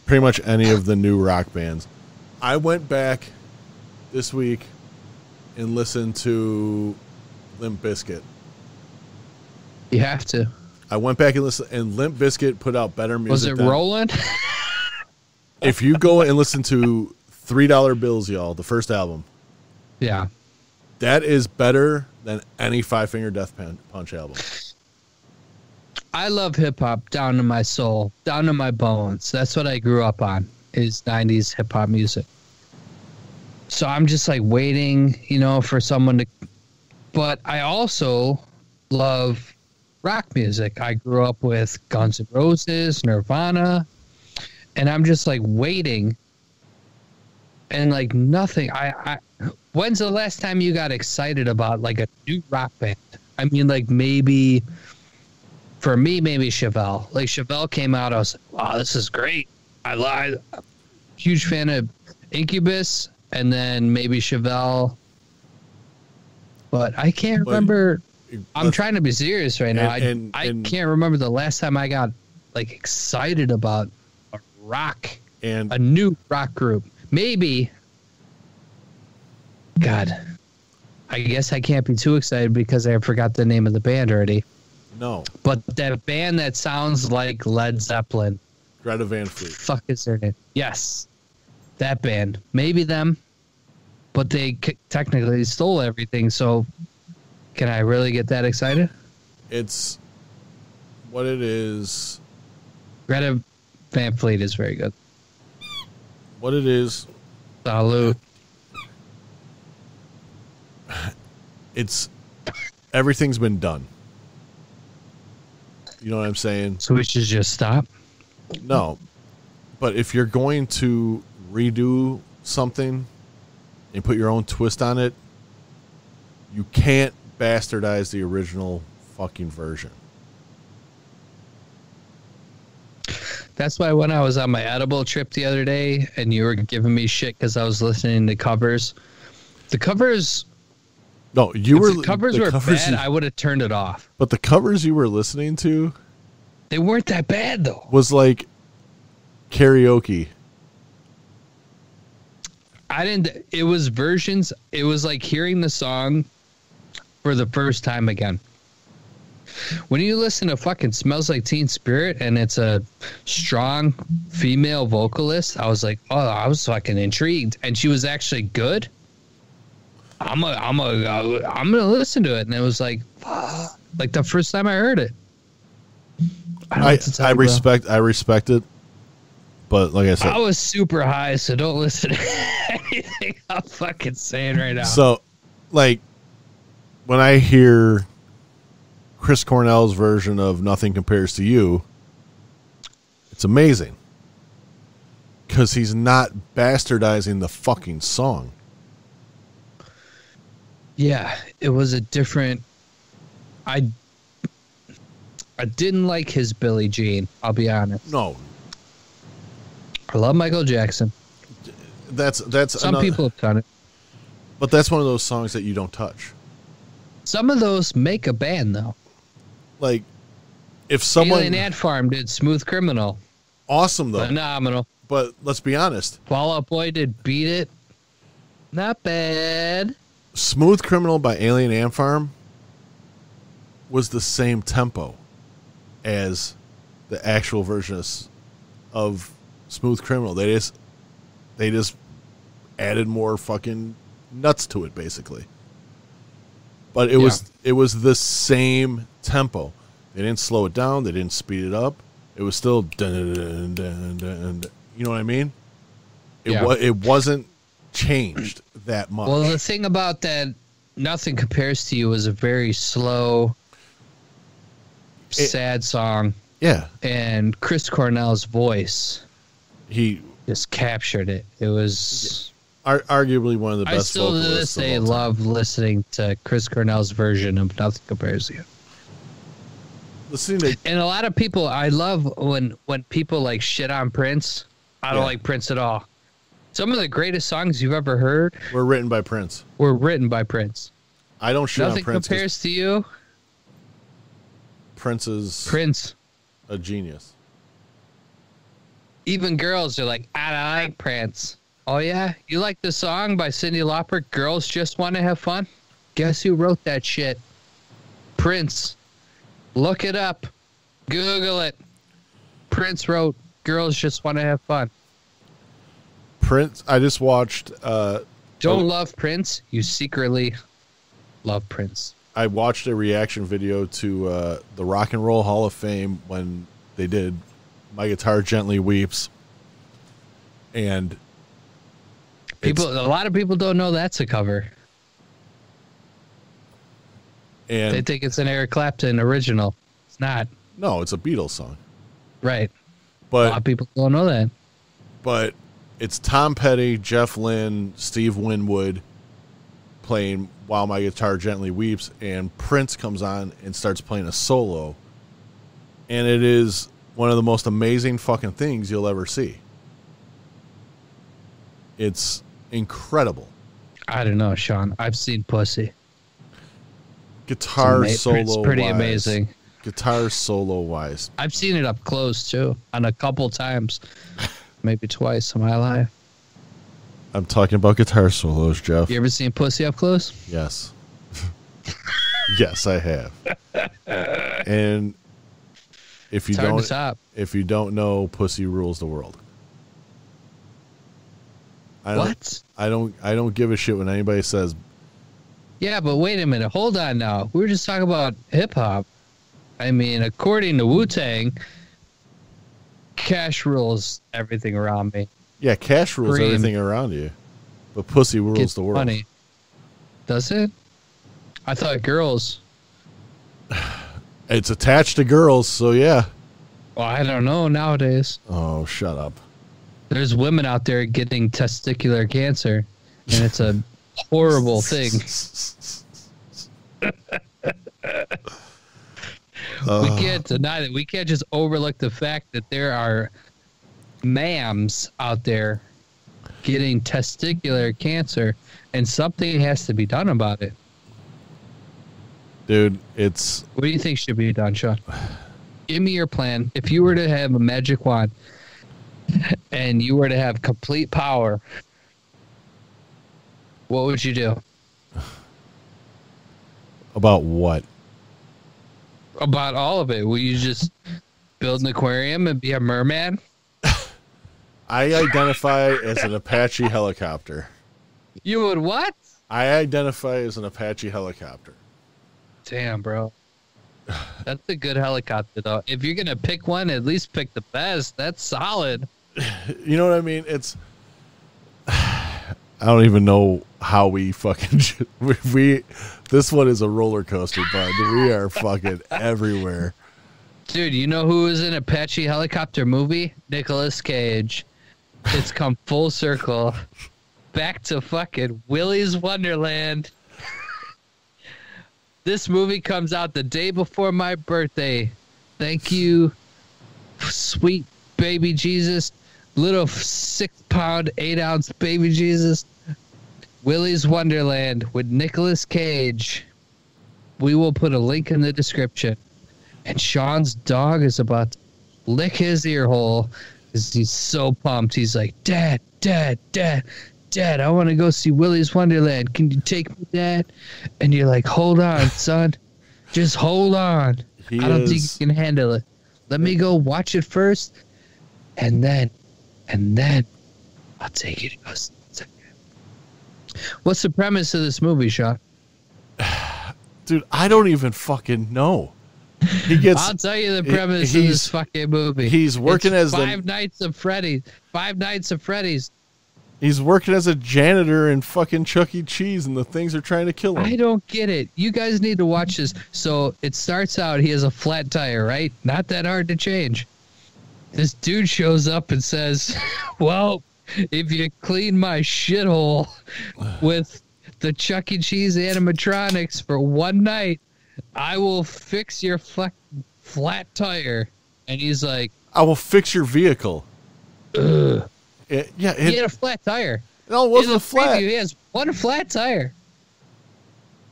S2: pretty much any of the new rock bands. I went back this week and listened to Limp Bizkit.
S3: You have to.
S2: I went back and listened, and Limp Bizkit put out better music.
S3: Was it
S2: than-
S3: Roland?
S2: If you go and listen to Three Dollar Bills, y'all, the first album,
S3: yeah.
S2: That is better than any Five Finger Death Punch album.
S3: I love hip hop down to my soul, down to my bones. That's what I grew up on is 90s hip hop music. So I'm just like waiting, you know, for someone to but I also love rock music. I grew up with Guns N' Roses, Nirvana, and I'm just like waiting and like nothing. I, I when's the last time you got excited about like a new rock band? I mean like maybe for me, maybe Chevelle. Like Chevelle came out, I was like, wow, this is great. I lied. Huge fan of Incubus, and then maybe Chevelle. But I can't
S2: But-
S3: remember. I'm trying to be serious right now.
S2: And- and-
S3: I,
S2: and-
S3: I can't remember the last time I got like excited about a rock,
S2: and
S3: a new rock group. Maybe. God, I guess I can't be too excited because I forgot the name of the band already.
S2: no,
S3: But that band that sounds like Led Zeppelin,
S2: Greta Van Fleet.
S3: fuck is their name? Yes, that band. Maybe them, but they c- technically stole everything. So, can I really get that excited?
S2: It's what it is.
S3: Greta Van Fleet is very good.
S2: What it is.
S3: Salute.
S2: It's everything's been done. You know what I'm saying?
S3: So we should just stop.
S2: No. But if you're going to redo something and put your own twist on it, you can't bastardize the original fucking version.
S3: That's why when I was on my edible trip the other day, and you were giving me shit because I was listening to covers. The covers,
S2: No, you
S3: if
S2: were
S3: the covers
S2: the
S3: were
S2: covers
S3: bad.
S2: you-
S3: I would have turned it off.
S2: but the covers you were listening to
S3: They weren't that bad though.
S2: was like karaoke.
S3: I didn't. It was versions. It was like hearing the song for the first time again. When you listen to fucking "Smells Like Teen Spirit" and it's a strong female vocalist, I was like, oh, I was fucking intrigued, and she was actually good. I'm a, I'm a, I'm gonna listen to it, and it was like, fuck, like the first time I heard it. I,
S2: I,
S3: what to tell
S2: I respect I respect it. But like I said,
S3: I was super high, so don't listen to anything I'm fucking saying right now.
S2: So, like, when I hear Chris Cornell's version of "Nothing Compares to You," it's amazing because he's not bastardizing the fucking song.
S3: Yeah, it was a different. I I didn't like his Billie Jean. I'll be honest.
S2: No,
S3: I love Michael Jackson.
S2: that's that's
S3: Some
S2: ano-
S3: people have done it.
S2: but that's one of those songs that you don't touch.
S3: Some of those make a band though.
S2: Like, if someone
S3: Alien Ant Farm did "Smooth Criminal,"
S2: awesome though,
S3: phenomenal.
S2: but let's be honest,
S3: Fall Out Boy did "Beat It," not bad.
S2: "Smooth Criminal" by Alien Ant Farm was the same tempo as the actual version of, Smooth Criminal. They just they just added more fucking nuts to it, basically. But it was it was the same tempo. They didn't slow it down. They didn't speed it up. It was still dun, dun, dun, dun, dun, you know what I mean? It
S3: Yeah.
S2: wa- it wasn't changed that much.
S3: Well, the thing about that, nothing compares to you was a very slow,
S2: It-
S3: sad song,
S2: yeah,
S3: and Chris Cornell's voice
S2: he
S3: just captured it. It was.
S2: ar- arguably one of the best.
S3: I still to this day love listening to Chris Cornell's version of "Nothing Compares to You."
S2: Listening to
S3: And a lot of people, I love when when people like shit on Prince. I don't
S2: Yeah.
S3: like Prince at all. Some of the greatest songs you've ever heard
S2: were written by Prince.
S3: were written by Prince.
S2: I don't shit
S3: Nothing
S2: on Prince.
S3: compares to you,
S2: Prince is
S3: Prince.
S2: a genius.
S3: Even girls are like, I don't like Prince. Oh yeah, you like the song by Cyndi Lauper? Girls just want to have fun. Guess who wrote that shit? Prince. Look it up. Google it. Prince wrote "Girls Just Want to Have Fun."
S2: Prince. I just watched. Uh,
S3: Don't
S2: Oh.
S3: love Prince. You secretly love Prince.
S2: I watched a reaction video to uh, the Rock and Roll Hall of Fame when they did "My Guitar Gently Weeps," and
S3: People, a lot of people don't know that's a cover.
S2: and
S3: They think it's an Eric Clapton original. It's not.
S2: no, it's a Beatles song,
S3: Right. a lot
S2: but
S3: of people don't know that.
S2: but it's Tom Petty, Jeff Lynne, Steve Winwood playing "While My Guitar Gently Weeps," and Prince comes on and starts playing a solo, and it is one of the most amazing fucking things you'll ever see. It's incredible.
S3: I don't know, Sean. I've seen Pussy.
S2: Guitar
S3: It's ama-
S2: solo,
S3: it's pretty
S2: wise.
S3: amazing.
S2: Guitar solo wise,
S3: I've seen it up close too, on a couple times, maybe twice in my life.
S2: I'm talking about guitar solos, Jeff.
S3: You ever seen Pussy up close?
S2: Yes. yes, I have. and if you
S3: It's hard to
S2: don't if you don't know Pussy rules the world. I don't,
S3: What?
S2: I don't I don't give a shit when anybody says
S3: Yeah, but wait a minute. Hold on now. We were just talking about hip hop. I mean, according to Wu Tang, cash rules everything around me.
S2: yeah, cash rules everything around you. But pussy rules
S3: Get
S2: the world.
S3: money. Does it? I thought girls.
S2: It's attached to girls, so yeah.
S3: Well, I don't know nowadays.
S2: Oh, shut up.
S3: There's women out there getting testicular cancer, and it's a horrible thing. we can't deny that. We can't just overlook the fact that there are mams out there getting testicular cancer, and something has to be done about it.
S2: Dude, it's
S3: What do you think should be done, Sean? Give me your plan. If you were to have a magic wand and you were to have complete power, what would you do
S2: about what?
S3: About all of it? Will you just build an aquarium and be a merman?
S2: I identify as an Apache helicopter.
S3: You would what?
S2: I identify as an Apache helicopter.
S3: Damn, bro. That's a good helicopter, though. If you're gonna pick one, at least pick the best. That's solid.
S2: You know what I mean? It's I don't even know how we fucking we, we this one is a roller coaster, bud. We are fucking everywhere.
S3: Dude, you know who was in Apache helicopter movie? Nicolas Cage. It's come full circle. Back to fucking Willy's Wonderland. this movie comes out the day before my birthday. Thank you, sweet baby Jesus. Little six pound, eight ounce baby Jesus. Willy's Wonderland with Nicolas Cage. We will put a link in the description and Sean's dog is about to lick his ear hole because he's so pumped. He's like, Dad, Dad, Dad, Dad, I want to go see Willy's Wonderland. Can you take me, Dad? And you're like, Hold on, son. Just hold on.
S2: He
S3: I don't think
S2: is-
S3: you can handle it. Let me go watch it first, and then, and then I'll take you to go. What's the premise of this movie, Sean?
S2: Dude, I don't even fucking know. he gets
S3: I'll tell you the
S2: he-
S3: premise of
S2: he's-
S3: this fucking movie.
S2: he's working
S3: It's
S2: as the-
S3: Five Nights of Freddy's. Five Nights of Freddy's.
S2: he's working as a janitor in fucking Chuck E. Cheese, and the things are trying to kill him.
S3: I don't get it. You guys need to watch this. So it starts out, he has a flat tire, right? Not that hard to change. This dude shows up and says, Well, if you clean my shithole with the Chuck E. Cheese animatronics for one night, I will fix your flat, flat tire. And he's like,
S2: I will fix your vehicle. It- yeah, it,
S3: He had a flat tire.
S2: no, it wasn't a flat.
S3: preview, He has one flat tire.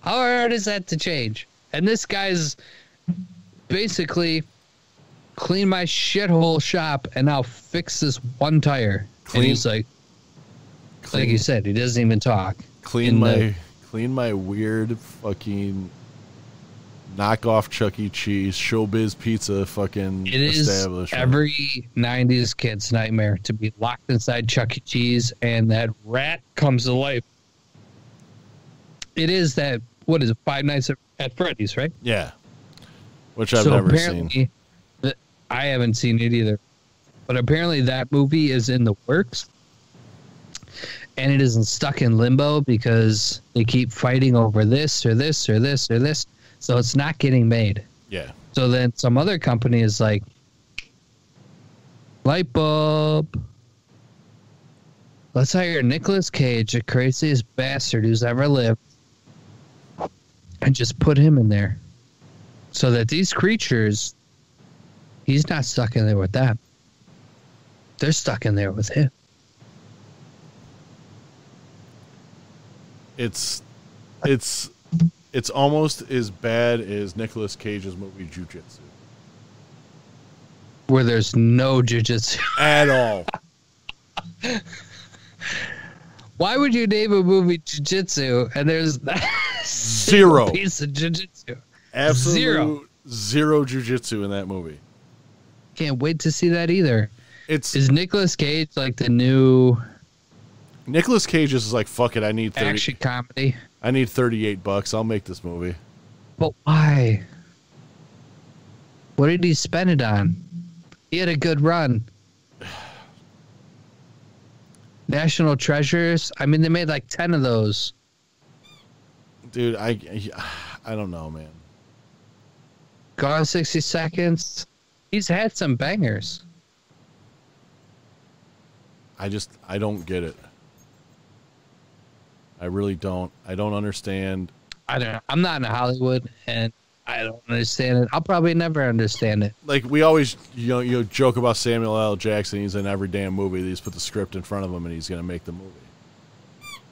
S3: How hard is that to change? And this guy's basically clean my shithole shop and I'll fix this one tire.
S2: Clean-
S3: and he's like, like
S2: Clean-
S3: you said, he doesn't even talk.
S2: clean my
S3: the-
S2: clean my weird fucking knockoff Chuck E. Cheese showbiz pizza fucking
S3: It is every '90s kid's nightmare to be locked inside Chuck E. Cheese and that rat comes to life. It is that what is it? Five Nights at- Freddy's, right?
S2: yeah, which I've
S3: so
S2: never seen.
S3: apparently, th- I haven't seen it either. But apparently, that movie is in the works, and it isn't stuck in limbo because they keep fighting over this or this or this or this. So it's not getting made.
S2: Yeah,
S3: So then some other company is like, light bulb. Let's hire Nicolas Cage, the craziest bastard who's ever lived, and just put him in there. So that these creatures, he's not stuck in there with them. They're stuck in there with him.
S2: it's it's it's almost as bad as Nicolas Cage's movie Jujitsu
S3: Where there's no jujitsu.
S2: at all.
S3: Why would you name a movie jujitsu and there's
S2: Zero.
S3: piece of jujitsu?
S2: Absolute
S3: Zero.
S2: zero jujitsu in that movie.
S3: Can't wait to see that either.
S2: It's
S3: Is Nicolas Cage like the new
S2: Nicolas Cage is like fuck it. I need thirty.
S3: action comedy?
S2: I need thirty eight bucks. I'll make this movie.
S3: But why? What did he spend it on? He had a good run. National Treasures. I mean, they made like ten of those.
S2: Dude, I I don't know, man.
S3: Gone sixty seconds. He's had some bangers.
S2: I just I don't get it. I really don't. I don't understand.
S3: I don't. I'm not in Hollywood, and I don't understand it. I'll probably never understand it.
S2: Like we always you know you joke about Samuel L. Jackson. He's in every damn movie. They just put the script in front of him and he's gonna make the movie.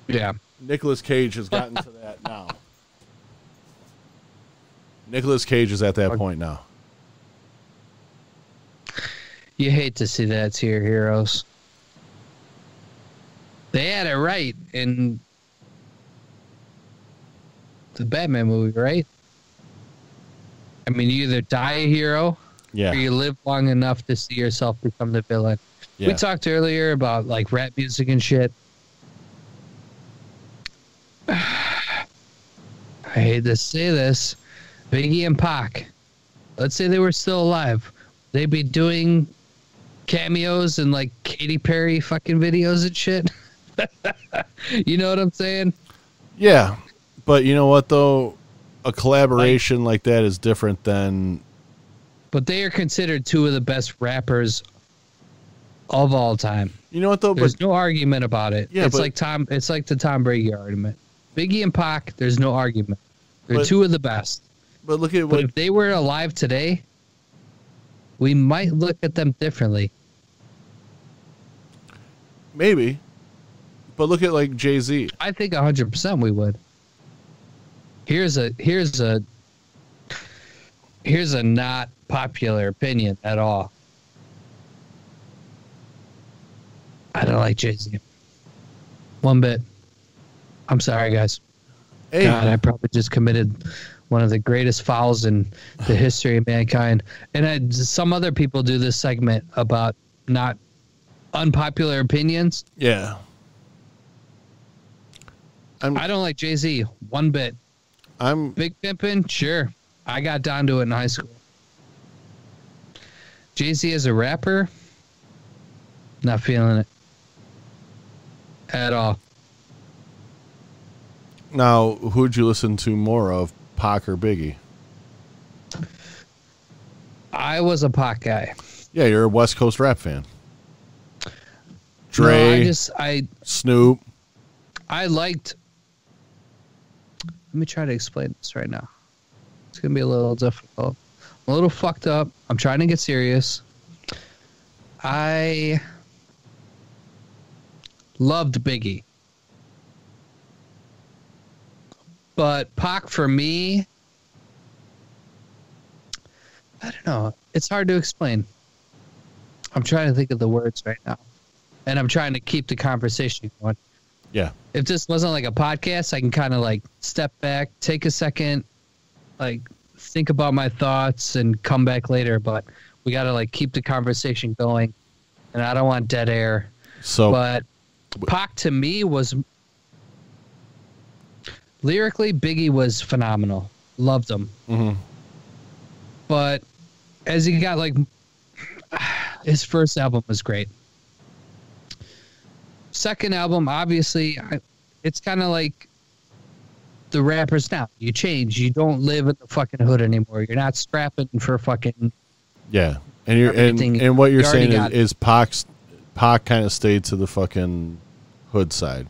S3: Yeah.
S2: Nicolas Cage has gotten to that now. Nicolas Cage is at that point now.
S3: You hate to see that to your heroes. They had it right in the Batman movie, right? I mean, you either die a hero
S2: Yeah.
S3: or you live long enough to see yourself become the villain.
S2: Yeah.
S3: We talked earlier about like rap music and shit. I hate to say this. Biggie and Pac, let's say they were still alive. They'd be doing cameos and like Katy Perry fucking videos and shit. you know what I'm saying?
S2: Yeah. But you know what though? A collaboration like, that is different than
S3: But they are considered two of the best rappers of all time.
S2: you know what though? But
S3: There's no argument about it.
S2: Yeah,
S3: it's
S2: but-
S3: like Tom. It's like the Tom Brady argument. Biggie and Pac. There's no argument. They're
S2: But-
S3: two of the best.
S2: but look at
S3: But if they were alive today, we might look at them differently.
S2: maybe. But look at like Jay Z.
S3: I think 100 percent we would. Here's a here's a here's a not popular opinion at all. I don't like Jay Z. One bit. I'm sorry, guys.
S2: Hey,
S3: God, I probably just committed one of the greatest fouls in the history of mankind. And I, some other people do this segment about not unpopular opinions.
S2: yeah. I'm
S3: I don't like Jay Z one bit.
S2: I'm
S3: Big Pimpin', sure. I got down to it in high school. Jay Z as a rapper, not feeling it at all.
S2: Now, who'd you listen to more of, Pac or Biggie?
S3: I was a Pac guy.
S2: Yeah, you're a West Coast rap fan.
S3: No,
S2: Dre,
S3: I just I
S2: Snoop.
S3: I liked. Let me try to explain this right now. It's gonna be a little difficult. I'm a little fucked up. I'm trying to get serious. I loved Biggie, but Pac for me, I don't know. It's hard to explain. I'm trying to think of the words right now, and I'm trying to keep the conversation going
S2: Yeah.
S3: If this wasn't like a podcast, I can kind of like step back, take a second, like think about my thoughts and come back later. But we got to like keep the conversation going. And I don't want dead air.
S2: So,
S3: But Pac to me was lyrically, Biggie was phenomenal. Loved him.
S2: Mhm.
S3: But as he got like, his first album was great. Second album, obviously, I, it's kind of like the rappers now. You change. You don't live in the fucking hood anymore. You're not scrapping for fucking.
S2: yeah. And you're and, and what you're
S3: you
S2: saying is, is Pac's Pac kind of stayed to the fucking hood side.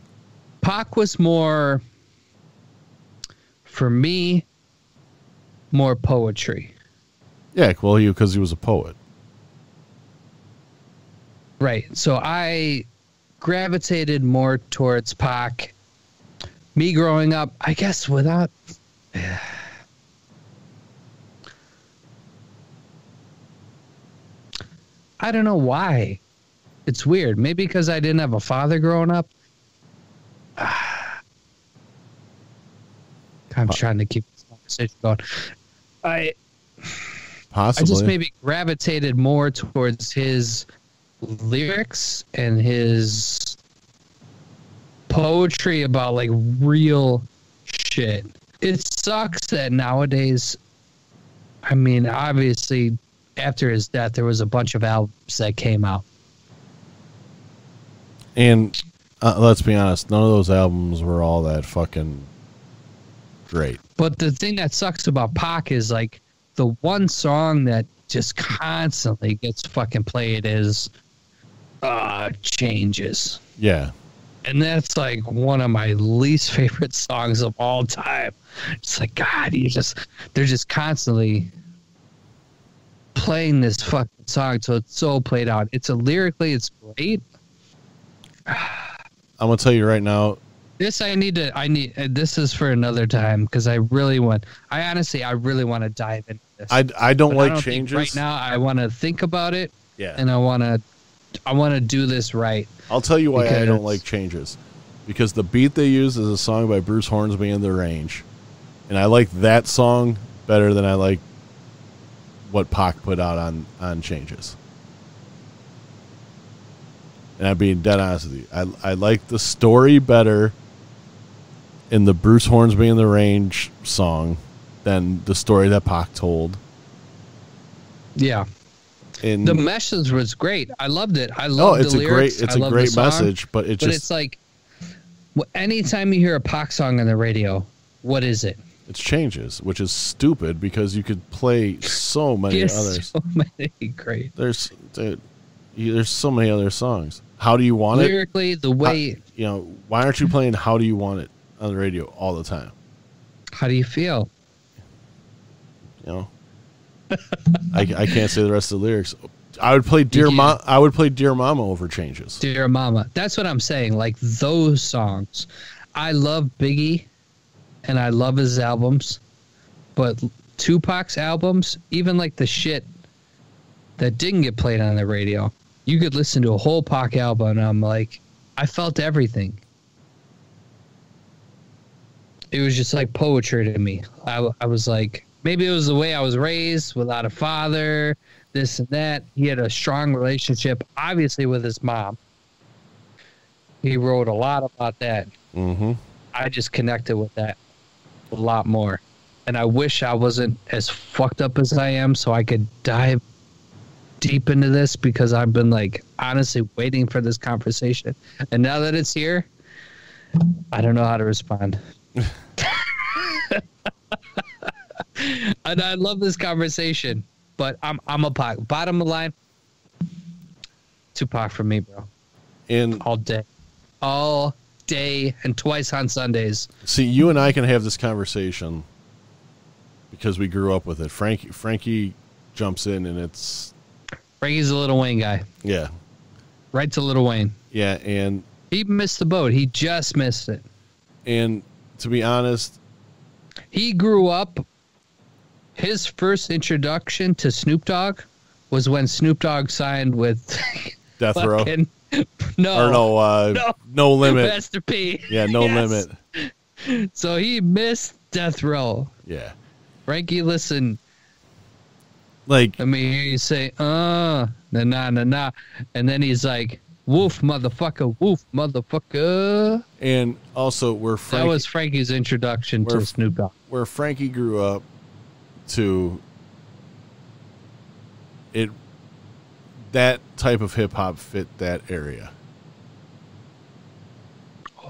S3: Pac was more, for me, more poetry.
S2: Yeah, well, you because he was a poet.
S3: Right. So I gravitated more towards Pac. Me growing up, I guess without. I don't know why. It's weird. Maybe because I didn't have a father growing up. I'm trying to keep this conversation going. I
S2: Possibly.
S3: I just maybe gravitated more towards his lyrics and his poetry about like real shit. It sucks that nowadays, I mean, obviously, after his death, there was a bunch of albums that came out.
S2: And uh, let's be honest, none of those albums were all that fucking great.
S3: But the thing that sucks about Pac is like the one song that just constantly gets fucking played is uh changes.
S2: Yeah.
S3: And that's like one of my least favorite songs of all time. It's like God, you just they're just constantly playing this fucking song, so it's so played out. It's a lyrically, it's great.
S2: I'm gonna tell you right now.
S3: This I need to. I need. uh, This is for another time because I really want. I honestly, I really want to dive into this.
S2: I, I don't
S3: But
S2: like
S3: I don't
S2: changes.
S3: right now. I want to think about it,
S2: yeah.
S3: and I want to. I want to do this right.
S2: I'll tell you why I don't like changes. Because the beat they use is a song by Bruce Hornsby and the Range, and I like that song better than I like what Pac put out on on changes. And I'm being dead honest with you. I I like the story better in the Bruce Hornsby and the Range song than the story that Pac told.
S3: Yeah,
S2: In
S3: the message was great. I loved it. I
S2: no,
S3: loved
S2: it's
S3: the
S2: a
S3: lyrics.
S2: great it's
S3: I
S2: a great
S3: song.
S2: message, but it
S3: But
S2: just
S3: it's like, anytime you hear a pop song on the radio, what is it?
S2: It's changes, which is stupid because you could play so many others.
S3: so many great
S2: There's dude, there's so many other songs. How do you want it?
S3: lyrically. The way.
S2: You know, why aren't you playing How Do You Want It on the radio all the time?
S3: How do you feel?
S2: You know, I, I can't say the rest of the lyrics. I would play Dear
S3: can't.
S2: Mom. I would play Dear Mama over changes.
S3: Dear Mama. That's what I'm saying. Like those songs. I love Biggie and I love his albums. But Tupac's albums, even like the shit that didn't get played on the radio, you could listen to a whole Pac album and I'm like, I felt everything. It was just like poetry to me. I, I was like, maybe it was the way I was raised without a father, this and that. He had a strong relationship, obviously, with his mom. He wrote a lot about that.
S2: Mm-hmm.
S3: I just connected with that a lot more. And I wish I wasn't as fucked up as I am so I could dive deep into this because I've been like honestly waiting for this conversation. And now that it's here, I don't know how to respond. and I love this conversation, but I'm I'm a Pac. Bottom line, Tupac for me, bro.
S2: And
S3: All day, all day, and twice on Sundays.
S2: see, you and I can have this conversation because we grew up with it. Frankie Frankie jumps in and it's
S3: Frankie's a Lil Wayne guy,
S2: yeah.
S3: right to Lil Wayne.
S2: Yeah, and
S3: He missed the boat. He just missed it.
S2: and to be honest,
S3: He grew up. His first introduction to Snoop Dogg was when Snoop Dogg signed with
S2: Death Row
S3: no,
S2: or no uh
S3: No.
S2: no, limit.
S3: Master P.
S2: Yeah, no
S3: Yes.
S2: limit.
S3: So he missed Death Row.
S2: Yeah.
S3: Frankie, listen.
S2: Like
S3: Let me hear you say, uh, na na na na, and then he's like, "Woof, motherfucker, woof, motherfucker."
S2: and also where
S3: That was Frankie's introduction
S2: Where-
S3: to Snoop Dogg.
S2: where Frankie grew up to it that type of hip hop fit that area.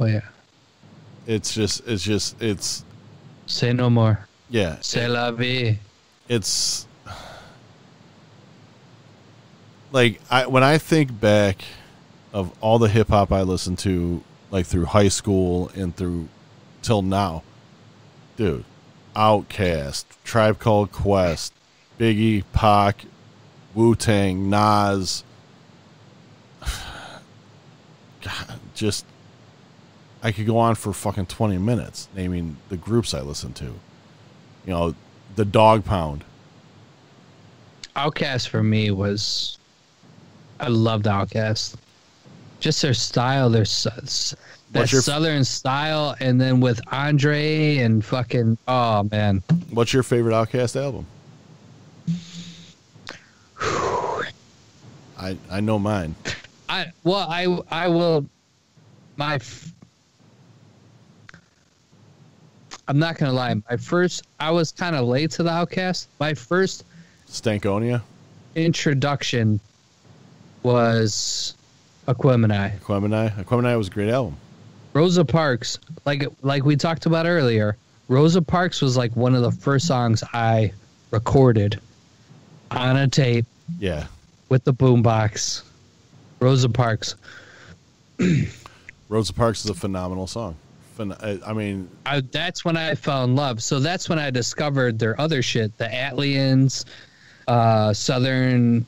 S3: Oh yeah.
S2: It's just it's just it's
S3: Say no more.
S2: yeah.
S3: C'est la vie.
S2: it's like I when I think back of all the hip hop I listened to like through high school and through till now, dude, Outkast, Tribe Called Quest, Biggie, Pac, Wu Tang, Nas, God, just I could go on for fucking twenty minutes naming the groups I listen to. You know, the Dog Pound.
S3: Outkast for me was, I loved Outkast. Just their style, their that
S2: your-
S3: southern style, and then with Andre and fucking oh man,
S2: What's your favorite Outkast album? I I know mine.
S3: I well I I will my f- I'm not gonna lie. My first I was kind of late to the Outkast. My first
S2: Stankonia,
S3: introduction was Aquemini.
S2: Aquemini. Aquemini was a great album.
S3: Rosa Parks, like like we talked about earlier, Rosa Parks was like one of the first songs I recorded on a tape
S2: Yeah.
S3: with the boombox. Rosa Parks.
S2: Rosa Parks is a phenomenal song. Phen- I- mean,
S3: I, that's when I fell in love. So that's when I discovered their other shit, the ATLiens, uh, Southern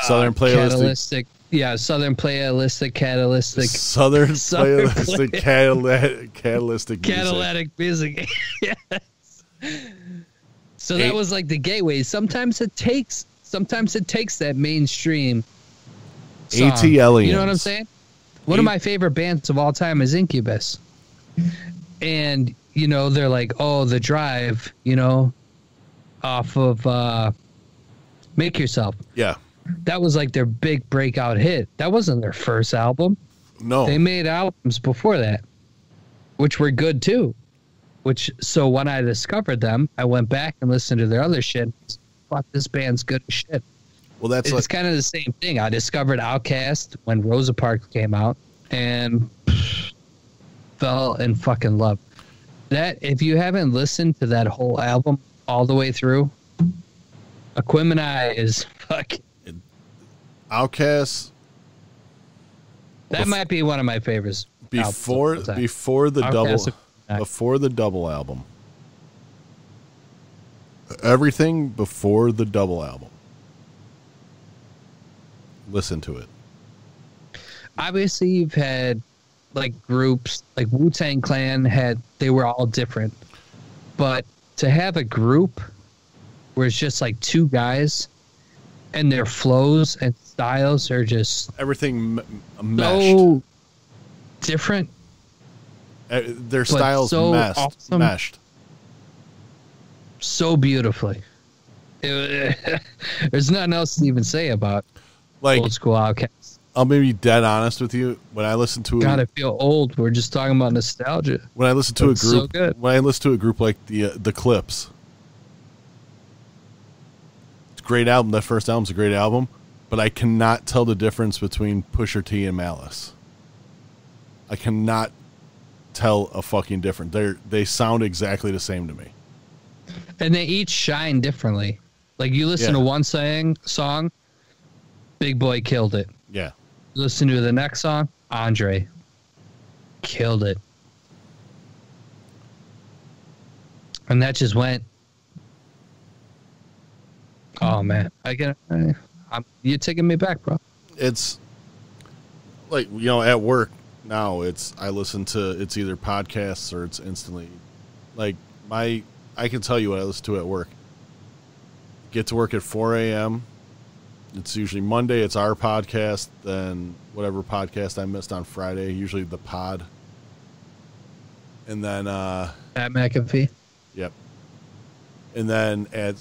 S2: Southern Playalistic,
S3: Catalytic, yeah, Southern Playalistic, Catalytic,
S2: Southern,
S3: Southern
S2: Playalistic, catalytic, catalytic, music.
S3: Catalytic music. yes. So that was like the gateway. Sometimes it takes, sometimes it takes that mainstream. song.
S2: A.T.
S3: You know what I'm saying? One of my favorite bands of all time is Incubus. And, you know, they're like, oh, the drive, you know, off of uh Make Yourself.
S2: Yeah.
S3: That was like their big breakout hit. That wasn't their first album.
S2: No.
S3: They made albums before that, which were good too. Which so when I discovered them, I went back and listened to their other shit. Fuck, this band's good as shit.
S2: well, that's
S3: it's
S2: like
S3: kind of the same thing. I discovered Outkast when Rosa Parks came out and fell in fucking love. That if you haven't listened to that whole album all the way through, Aquemini is fuck.
S2: Outkast
S3: That
S2: Bef-
S3: might be one of my favorites.
S2: before before the
S3: Outkast
S2: double
S3: Aquemini.
S2: before the double album. Everything before the double album. Listen to it.
S3: obviously you've had like groups like Wu Tang Clan had they were all different, but to have a group where it's just like two guys and their flows and styles are just
S2: Everything m- meshed.
S3: so different.
S2: Uh, their styles
S3: so
S2: meshed,
S3: awesome.
S2: meshed.
S3: so beautifully. It- there's nothing else to even say about
S2: Like
S3: old school Outkasts.
S2: I'll be dead honest with you. When I listen to
S3: God,
S2: a,
S3: I feel old. We're just talking about nostalgia.
S2: when I listen to a
S3: It's so
S2: group,
S3: good.
S2: when I listen to a group like the uh, the Clipse, a great album. That first album's a great album. but I cannot tell the difference between Pusha T and Malice. I cannot tell a fucking difference. They they sound exactly the same to me.
S3: And they each shine differently. Like you listen
S2: Yeah.
S3: to one saying song, Big Boy killed it.
S2: Yeah.
S3: Listen to the next song, Andre killed it. And that just went. Oh man, I get. I, I'm, you're taking me back, bro.
S2: it's like you know at work now it's i listen to it's either podcasts or it's instantly like my i can tell you what i listen to at work get to work at 4 a.m it's usually monday it's our podcast then whatever podcast i missed on friday usually the pod and then uh
S3: Pat McAfee.
S2: Yep. And then at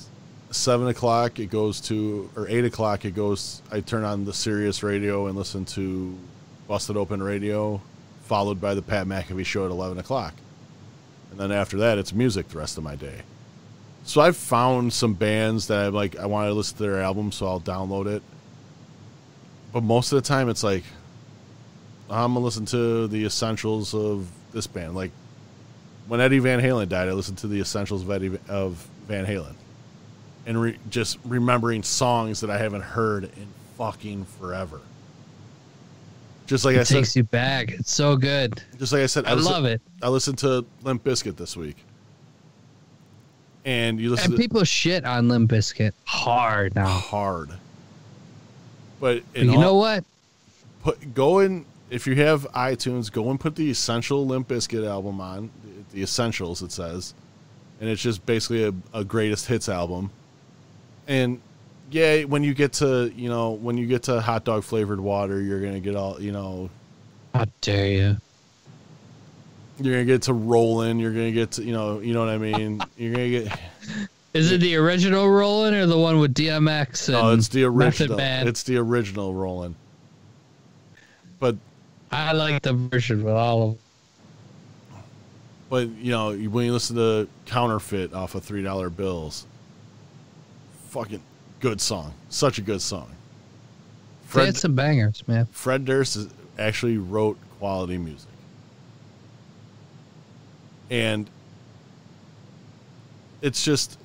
S2: seven o'clock it goes to or eight o'clock it goes I turn on the Sirius radio and listen to Busted Open Radio, followed by the Pat McAfee show at eleven o'clock. And then after that it's music the rest of my day. So I've found some bands that I'm like I want to listen to their album, so I'll download it. But most of the time it's like I'm gonna listen to the essentials of this band. Like when Eddie Van Halen died, I listened to the essentials of Eddie of Van Halen, and re- just remembering songs that I haven't heard in fucking forever. Just like I
S3: It
S2: said,
S3: takes you back. It's so good.
S2: just like I said,
S3: I love it.
S2: I listened to Limp Bizkit this week, and you listen
S3: And
S2: to
S3: people shit on Limp Bizkit hard now.
S2: hard. But
S3: But you
S2: all-
S3: know what?
S2: put go in if you have iTunes, go and put the Essential Limp Bizkit album on the, the Essentials. It says, and it's just basically a, a greatest hits album. And yeah, when you get to you know when you get to hot dog flavored water, you're gonna get all you know
S3: How dare you?
S2: you're gonna get to rolling. You're gonna get to you know you know what I mean. You're gonna get
S3: Is it the original Rollin' or the one with DMX and
S2: oh, it's the original. It's the original rolling. But
S3: I like the version with all of
S2: But you know, when you listen to "Counterfeit" off of Three Dollar Bills, fucking good song, such a good song.
S3: They
S2: Fred
S3: had some bangers, man.
S2: Fred Durst is, actually wrote quality music, and it's just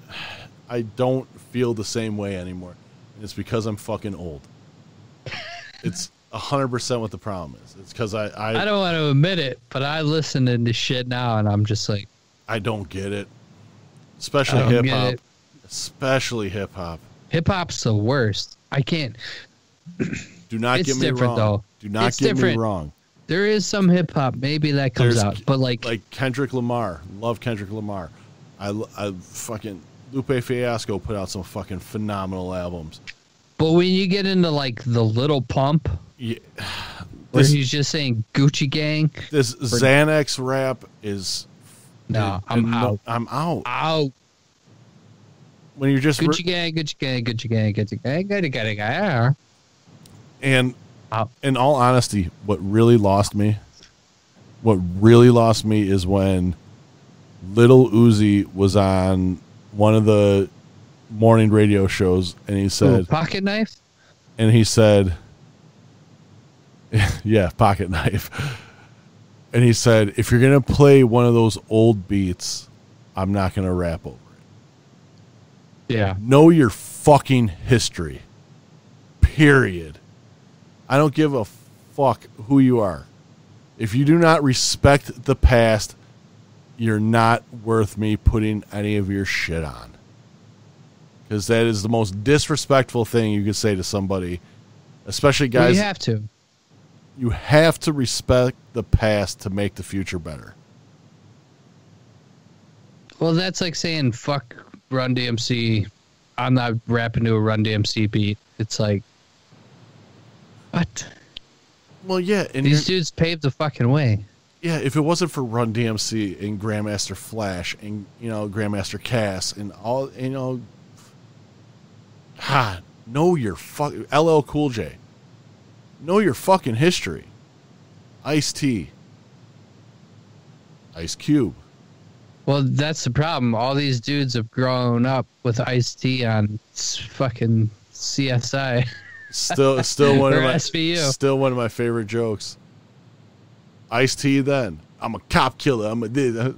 S2: I don't feel the same way anymore, and it's because I'm fucking old. It's hundred percent what the problem is. It's because I I,
S3: I don't want to admit it, but I listen to this shit now and I'm just like,
S2: I don't get it, especially hip hop. Especially hip hop.
S3: hip hop's the worst. I can't.
S2: Do not
S3: It's
S2: get me
S3: different,
S2: wrong.
S3: though.
S2: Do not
S3: It's
S2: get
S3: different.
S2: me wrong.
S3: There is some hip hop, maybe that comes
S2: There's-
S3: out, but like,
S2: Like Kendrick Lamar, love Kendrick Lamar. I, I fucking Lupe Fiasco put out some fucking phenomenal albums.
S3: but when you get into like the Lil Pump,
S2: Yeah,
S3: where
S2: this
S3: he's just saying Gucci Gang,
S2: this Xanax rap is
S3: no, I'm out.
S2: I'm out.
S3: Out.
S2: When you're just
S3: Gucci Gang, Gucci Gang, Gucci Gang, Gucci Gang, Gucci Gang, Gang.
S2: and in all honesty, what really lost me, what really lost me is when Lil Uzi was on one of the morning radio shows, and he
S3: Ooh,
S2: said,
S3: pocket knife.
S2: and he said, "Yeah, pocket knife." And he said, "If you're gonna play one of those old beats, I'm not gonna rap over.
S3: Yeah.
S2: Know your fucking history. Period. I don't give a fuck who you are. If you do not respect the past, you're not worth me putting any of your shit on." Because that is the most disrespectful thing you could say to somebody, especially guys
S3: you have to.
S2: you have to respect the past to make the future better.
S3: Well, that's like saying fuck Run DMC. I'm not rapping to a Run DMC beat. It's like, what?
S2: Well, yeah, and
S3: These dudes paved the fucking way.
S2: yeah, if it wasn't for Run DMC and Grandmaster Flash and you know Grandmaster Caz and all you know, ha, know your fuck LL Cool J, know your fucking history. Ice T, Ice Cube.
S3: Well, that's the problem. All these dudes have grown up with Ice T on fucking CSI.
S2: Still, still one of my
S3: SVU.
S2: still one of my favorite jokes. Ice T. Then I'm a cop killer. I'm a this. Uh,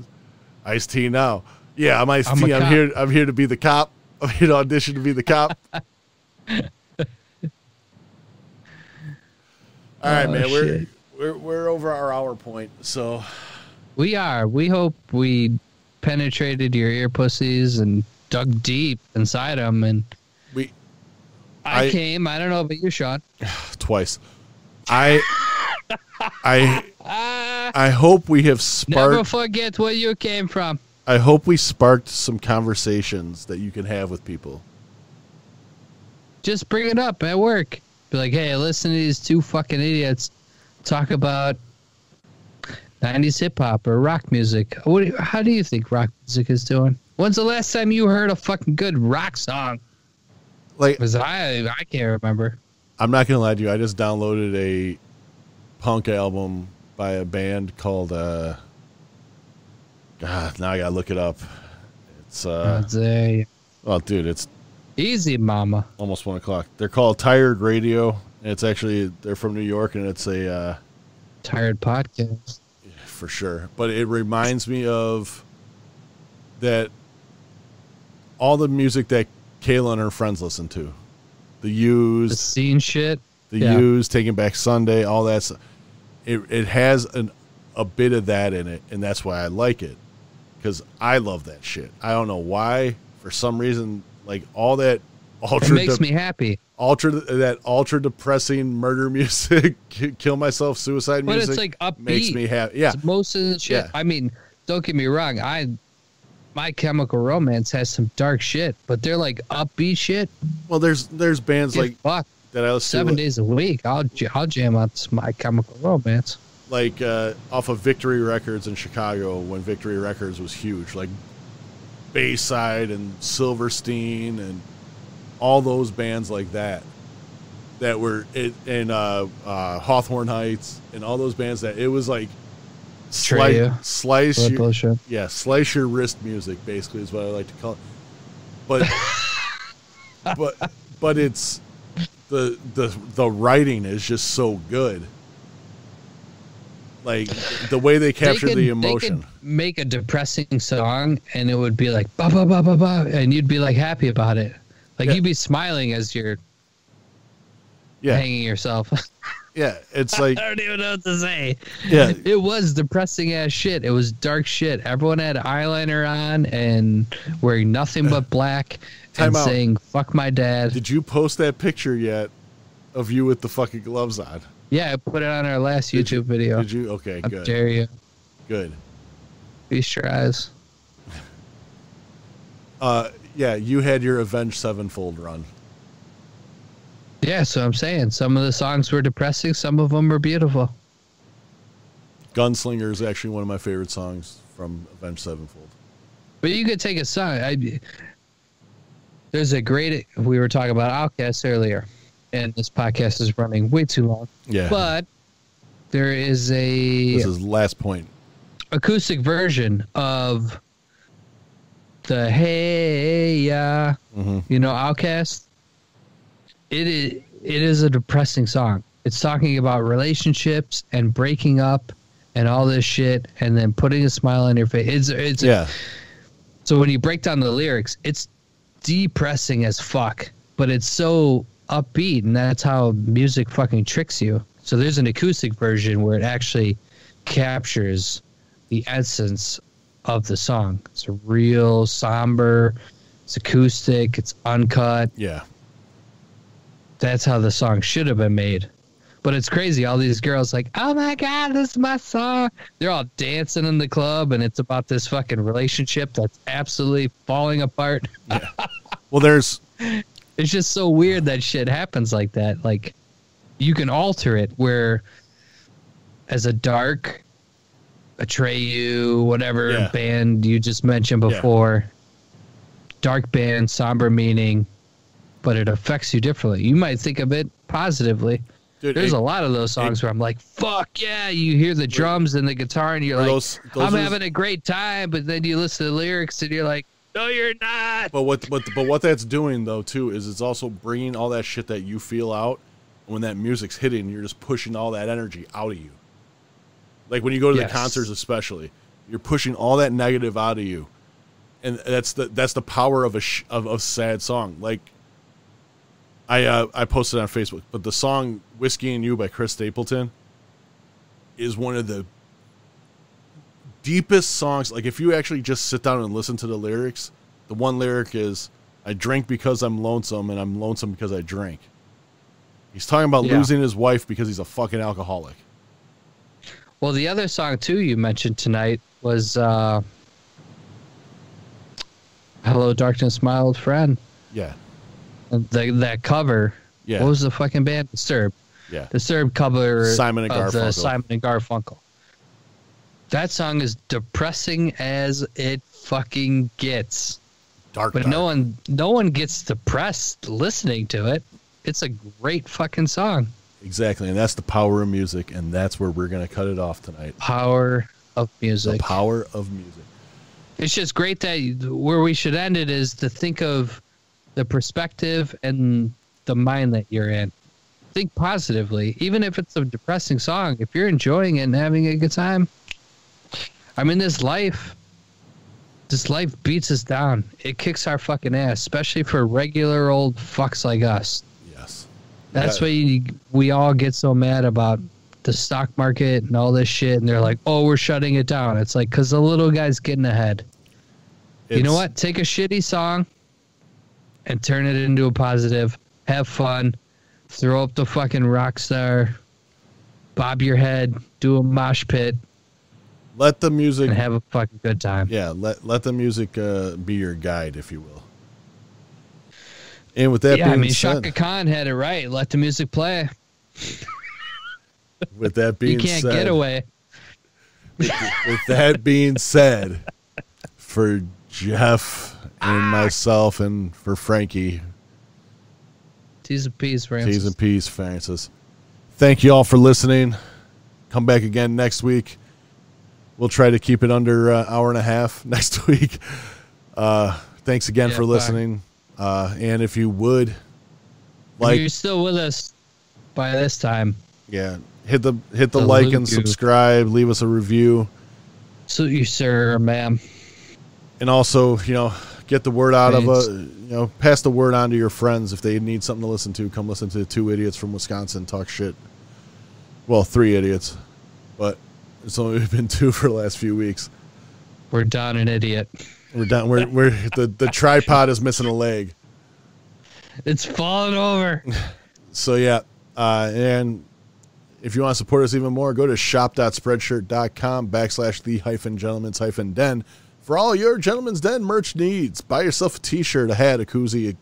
S2: Ice T. Now, yeah, I'm Ice
S3: I'm
S2: T.
S3: a
S2: I'm
S3: cop.
S2: here. I'm here to be the cop. I'm here to audition to be the cop. All right,
S3: Oh,
S2: man. We're, we're we're over our hour point. So
S3: We are. We hope we penetrated your ear pussies and dug deep inside them. And
S2: we
S3: I,
S2: I-
S3: came. I don't know about you, Sean.
S2: twice. I I I hope we have sparked.
S3: never forget where you came from.
S2: I hope we sparked some conversations that you can have with people.
S3: Just bring it up at work. Be like, hey, listen to these two fucking idiots talk about 90s hip hop or rock music. What? do- How do you think rock music is doing? When's the last time you heard a fucking good rock song?
S2: Like
S3: Because I, I can't remember.
S2: I'm not gonna lie to you. I just downloaded a punk album by a band called uh God, now I gotta look it up. It's uh
S3: I'd say,
S2: oh dude, it's
S3: easy, mama.
S2: almost one o'clock. They're called Tired Radio. And it's actually they're from New York and it's a uh
S3: Tired podcast.
S2: For sure. But it reminds me of that all the music that Kayla and her friends listen to. The
S3: The scene shit.
S2: the
S3: Yeah.
S2: used, Taking Back Sunday, all that. stuff. It it has an a bit of that in it, and that's why I like it because I love that shit. I don't know why. For some reason, like all that
S3: It
S2: ultra
S3: makes
S2: de-
S3: me happy.
S2: Ultra that ultra depressing murder music, kill myself, suicide
S3: But
S2: music.
S3: it's like upbeat.
S2: makes me happy. Yeah,
S3: Most of the shit.
S2: Yeah.
S3: I mean, don't get me wrong. I, my Chemical Romance has some dark shit, but they're like upbeat shit.
S2: well, there's there's bands like
S3: fuck.
S2: that I listen
S3: Seven
S2: to,
S3: days a week, I'll I'll jam out My Chemical Romance.
S2: like uh, off of Victory Records in Chicago when Victory Records was huge, like Bayside and Silverstein and all those bands like that that were it and uh, uh, Hawthorne Heights and all those bands that it was like slice
S3: Treya.
S2: slice your,
S3: bullshit.
S2: yeah slice your wrist music basically is what I like to call it, but but but it's the the the writing is just so good. Like the way they capture
S3: They could-
S2: the
S3: they
S2: emotion.
S3: could make a depressing song, and it would be like ba ba ba ba ba, and you'd be like happy about it. Like
S2: Yeah.
S3: you'd be smiling as you're
S2: Yeah,
S3: hanging yourself.
S2: yeah. It's like
S3: I don't even know what to say.
S2: yeah,
S3: It was depressing ass shit. It was dark shit. Everyone had eyeliner on and wearing nothing but black
S2: Time
S3: and
S2: out.
S3: saying "fuck my dad."
S2: Did you post that picture yet of you with the fucking gloves on?
S3: Yeah, I put it on our last
S2: Did you-
S3: YouTube video.
S2: Did you? Okay,
S3: How
S2: good,
S3: dare you?
S2: good.
S3: Feast your eyes.
S2: Uh, yeah, you had your Avenged Sevenfold run.
S3: Yeah, so I'm saying some of the songs were depressing, some of them were beautiful.
S2: Gunslinger is actually one of my favorite songs from Avenged Sevenfold.
S3: But you could take a song. I, there's a great. We were talking about Outkast earlier, and this podcast is running way too long.
S2: Yeah,
S3: But there is a
S2: this is last point.
S3: acoustic version of the Hey Ya,
S2: Mhm.
S3: you know, Outkast. It is it is a depressing song. It's talking about relationships and breaking up and all this shit, and then putting a smile on your face. It's it's
S2: Yeah,
S3: so when you break down the lyrics, it's depressing as fuck, but it's so upbeat, and that's how music fucking tricks you. So there's an acoustic version where it actually captures the essence of the song. It's a real somber, it's acoustic, it's uncut.
S2: yeah.
S3: That's how the song should have been made. But it's crazy. All these girls like, oh my god, this is my song. They're all dancing in the club, and it's about this fucking relationship that's absolutely falling apart.
S2: Well, there's
S3: It's just so weird that shit happens like that. Like, you can alter it where, as a dark, Atreyu, whatever
S2: Yeah.
S3: band you just mentioned
S2: Yeah.
S3: before, dark band, somber meaning, but it affects you differently. You might think of it positively.
S2: dude,
S3: There's
S2: it-
S3: a lot of those songs where I'm like, "Fuck yeah!" You hear the drums and the guitar, and you're like,
S2: those- those
S3: "I'm having a great time," but then you listen to the lyrics and you're like, No, you're not.
S2: But what but but what that's doing though too is it's also bringing all that shit that you feel out. When that music's hitting, you're just pushing all that energy out of you. Like when you go to
S3: Yes.
S2: the concerts, especially, you're pushing all that negative out of you, and that's the that's the power of a sh- of a sad song. Like I uh, I posted on Facebook, but the song "Whiskey and You" by Chris Stapleton is one of the deepest songs. Like if you actually just sit down and listen to the lyrics, the one lyric is I drink because I'm lonesome and I'm lonesome because I drink. He's talking about
S3: Yeah.
S2: losing his wife because he's a fucking alcoholic.
S3: Well, the other song too you mentioned tonight was uh, "Hello, Darkness, My Old Friend."
S2: Yeah.
S3: And The, that cover.
S2: Yeah.
S3: What was the fucking band? Disturbed.
S2: Yeah.
S3: Disturbed cover
S2: Simon and
S3: of the
S2: Garfunkel.
S3: Simon and Garfunkel. That song is depressing as it fucking gets.
S2: Dark.
S3: But
S2: dark.
S3: no one no one gets depressed listening to it. It's a great fucking song.
S2: Exactly. And that's the power of music. And that's where we're going to cut it off tonight.
S3: Power of music.
S2: The power of music.
S3: It's just great that where we should end it is to think of the perspective and the mind that you're in. Think positively, even if it's a depressing song. If you're enjoying it and having a good time, I mean, this life, this life beats us down. It kicks our fucking ass, especially for regular old fucks like us. That's
S2: Yeah.
S3: why you, we all get so mad about the stock market and all this shit. And they're like, oh, we're shutting it down. It's like, because the little guy's getting ahead. you know what? Take a shitty song and turn it into a positive. Have fun. Throw up the fucking rock star. Bob your head. Do a mosh pit
S2: Let the music.
S3: and have a fucking good time.
S2: Yeah. Let, let the music uh, be your guide, if you will. And with that
S3: yeah,
S2: being
S3: I mean,
S2: said,
S3: Chaka Khan had it right. Let the music play.
S2: with that being
S3: You can't
S2: said,
S3: get away.
S2: with that being said, for Jeff and myself and for Frankie,
S3: T's and P's, Francis.
S2: T's and P's, Francis. Thank you all for listening. Come back again next week. We'll try to keep it under uh, hour and a half next week. Uh, thanks again
S3: Yeah,
S2: for
S3: bye.
S2: Uh, and if you would
S3: If
S2: like,
S3: you're still with us by this time.
S2: yeah, hit the hit the
S3: Salute
S2: like and
S3: you.
S2: subscribe. Leave us a review.
S3: Salute you, sir ma'am.
S2: and also you know get the word out of a you know pass the word on to your friends if they need something to listen to come listen to the two idiots from wisconsin talk shit well three idiots but it's only been two for the last few weeks
S3: We're done an idiot.
S2: We're done. We're, we're the, the tripod is missing a leg.
S3: It's falling over.
S2: so yeah uh, and if you want to support us even more go to shop.spreadshirt.com backslash the hyphen gentleman's hyphen den for all your gentleman's den merch needs. Buy yourself a t-shirt a hat a koozie.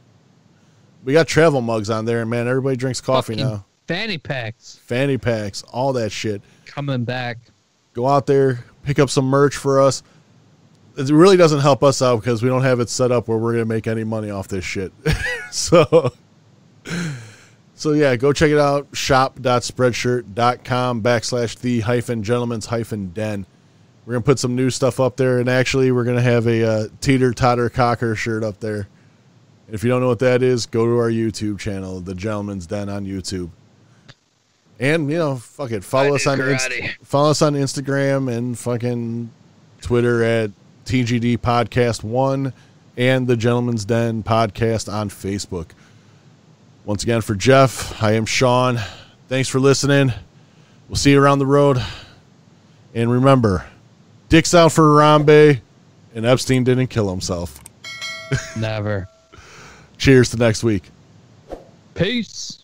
S2: We got travel mugs on there and man. Everybody drinks coffee
S3: Fucking
S2: now.
S3: Fanny packs.
S2: Fanny packs all that shit.
S3: Coming back.
S2: go out there pick up some merch for us it really doesn't help us out because we don't have it set up where we're gonna make any money off this shit. So so yeah go check it out shop.spreadshirt.com backslash the hyphen gentleman's hyphen den. We're gonna put some new stuff up there and actually we're gonna have a uh, teeter totter cocker shirt up there. If you don't know what that is go to our youtube channel the gentleman's den on youtube. And you know fuck it follow
S3: I
S2: us on Inst- follow us on instagram and fucking twitter at tgd podcast 1 and the gentleman's den podcast on facebook. Once again for jeff i am sean. Thanks for listening. We'll see you around the road. And remember dick's out for harambe and epstein didn't kill himself.
S3: Never.
S2: cheers to next week.
S3: Peace.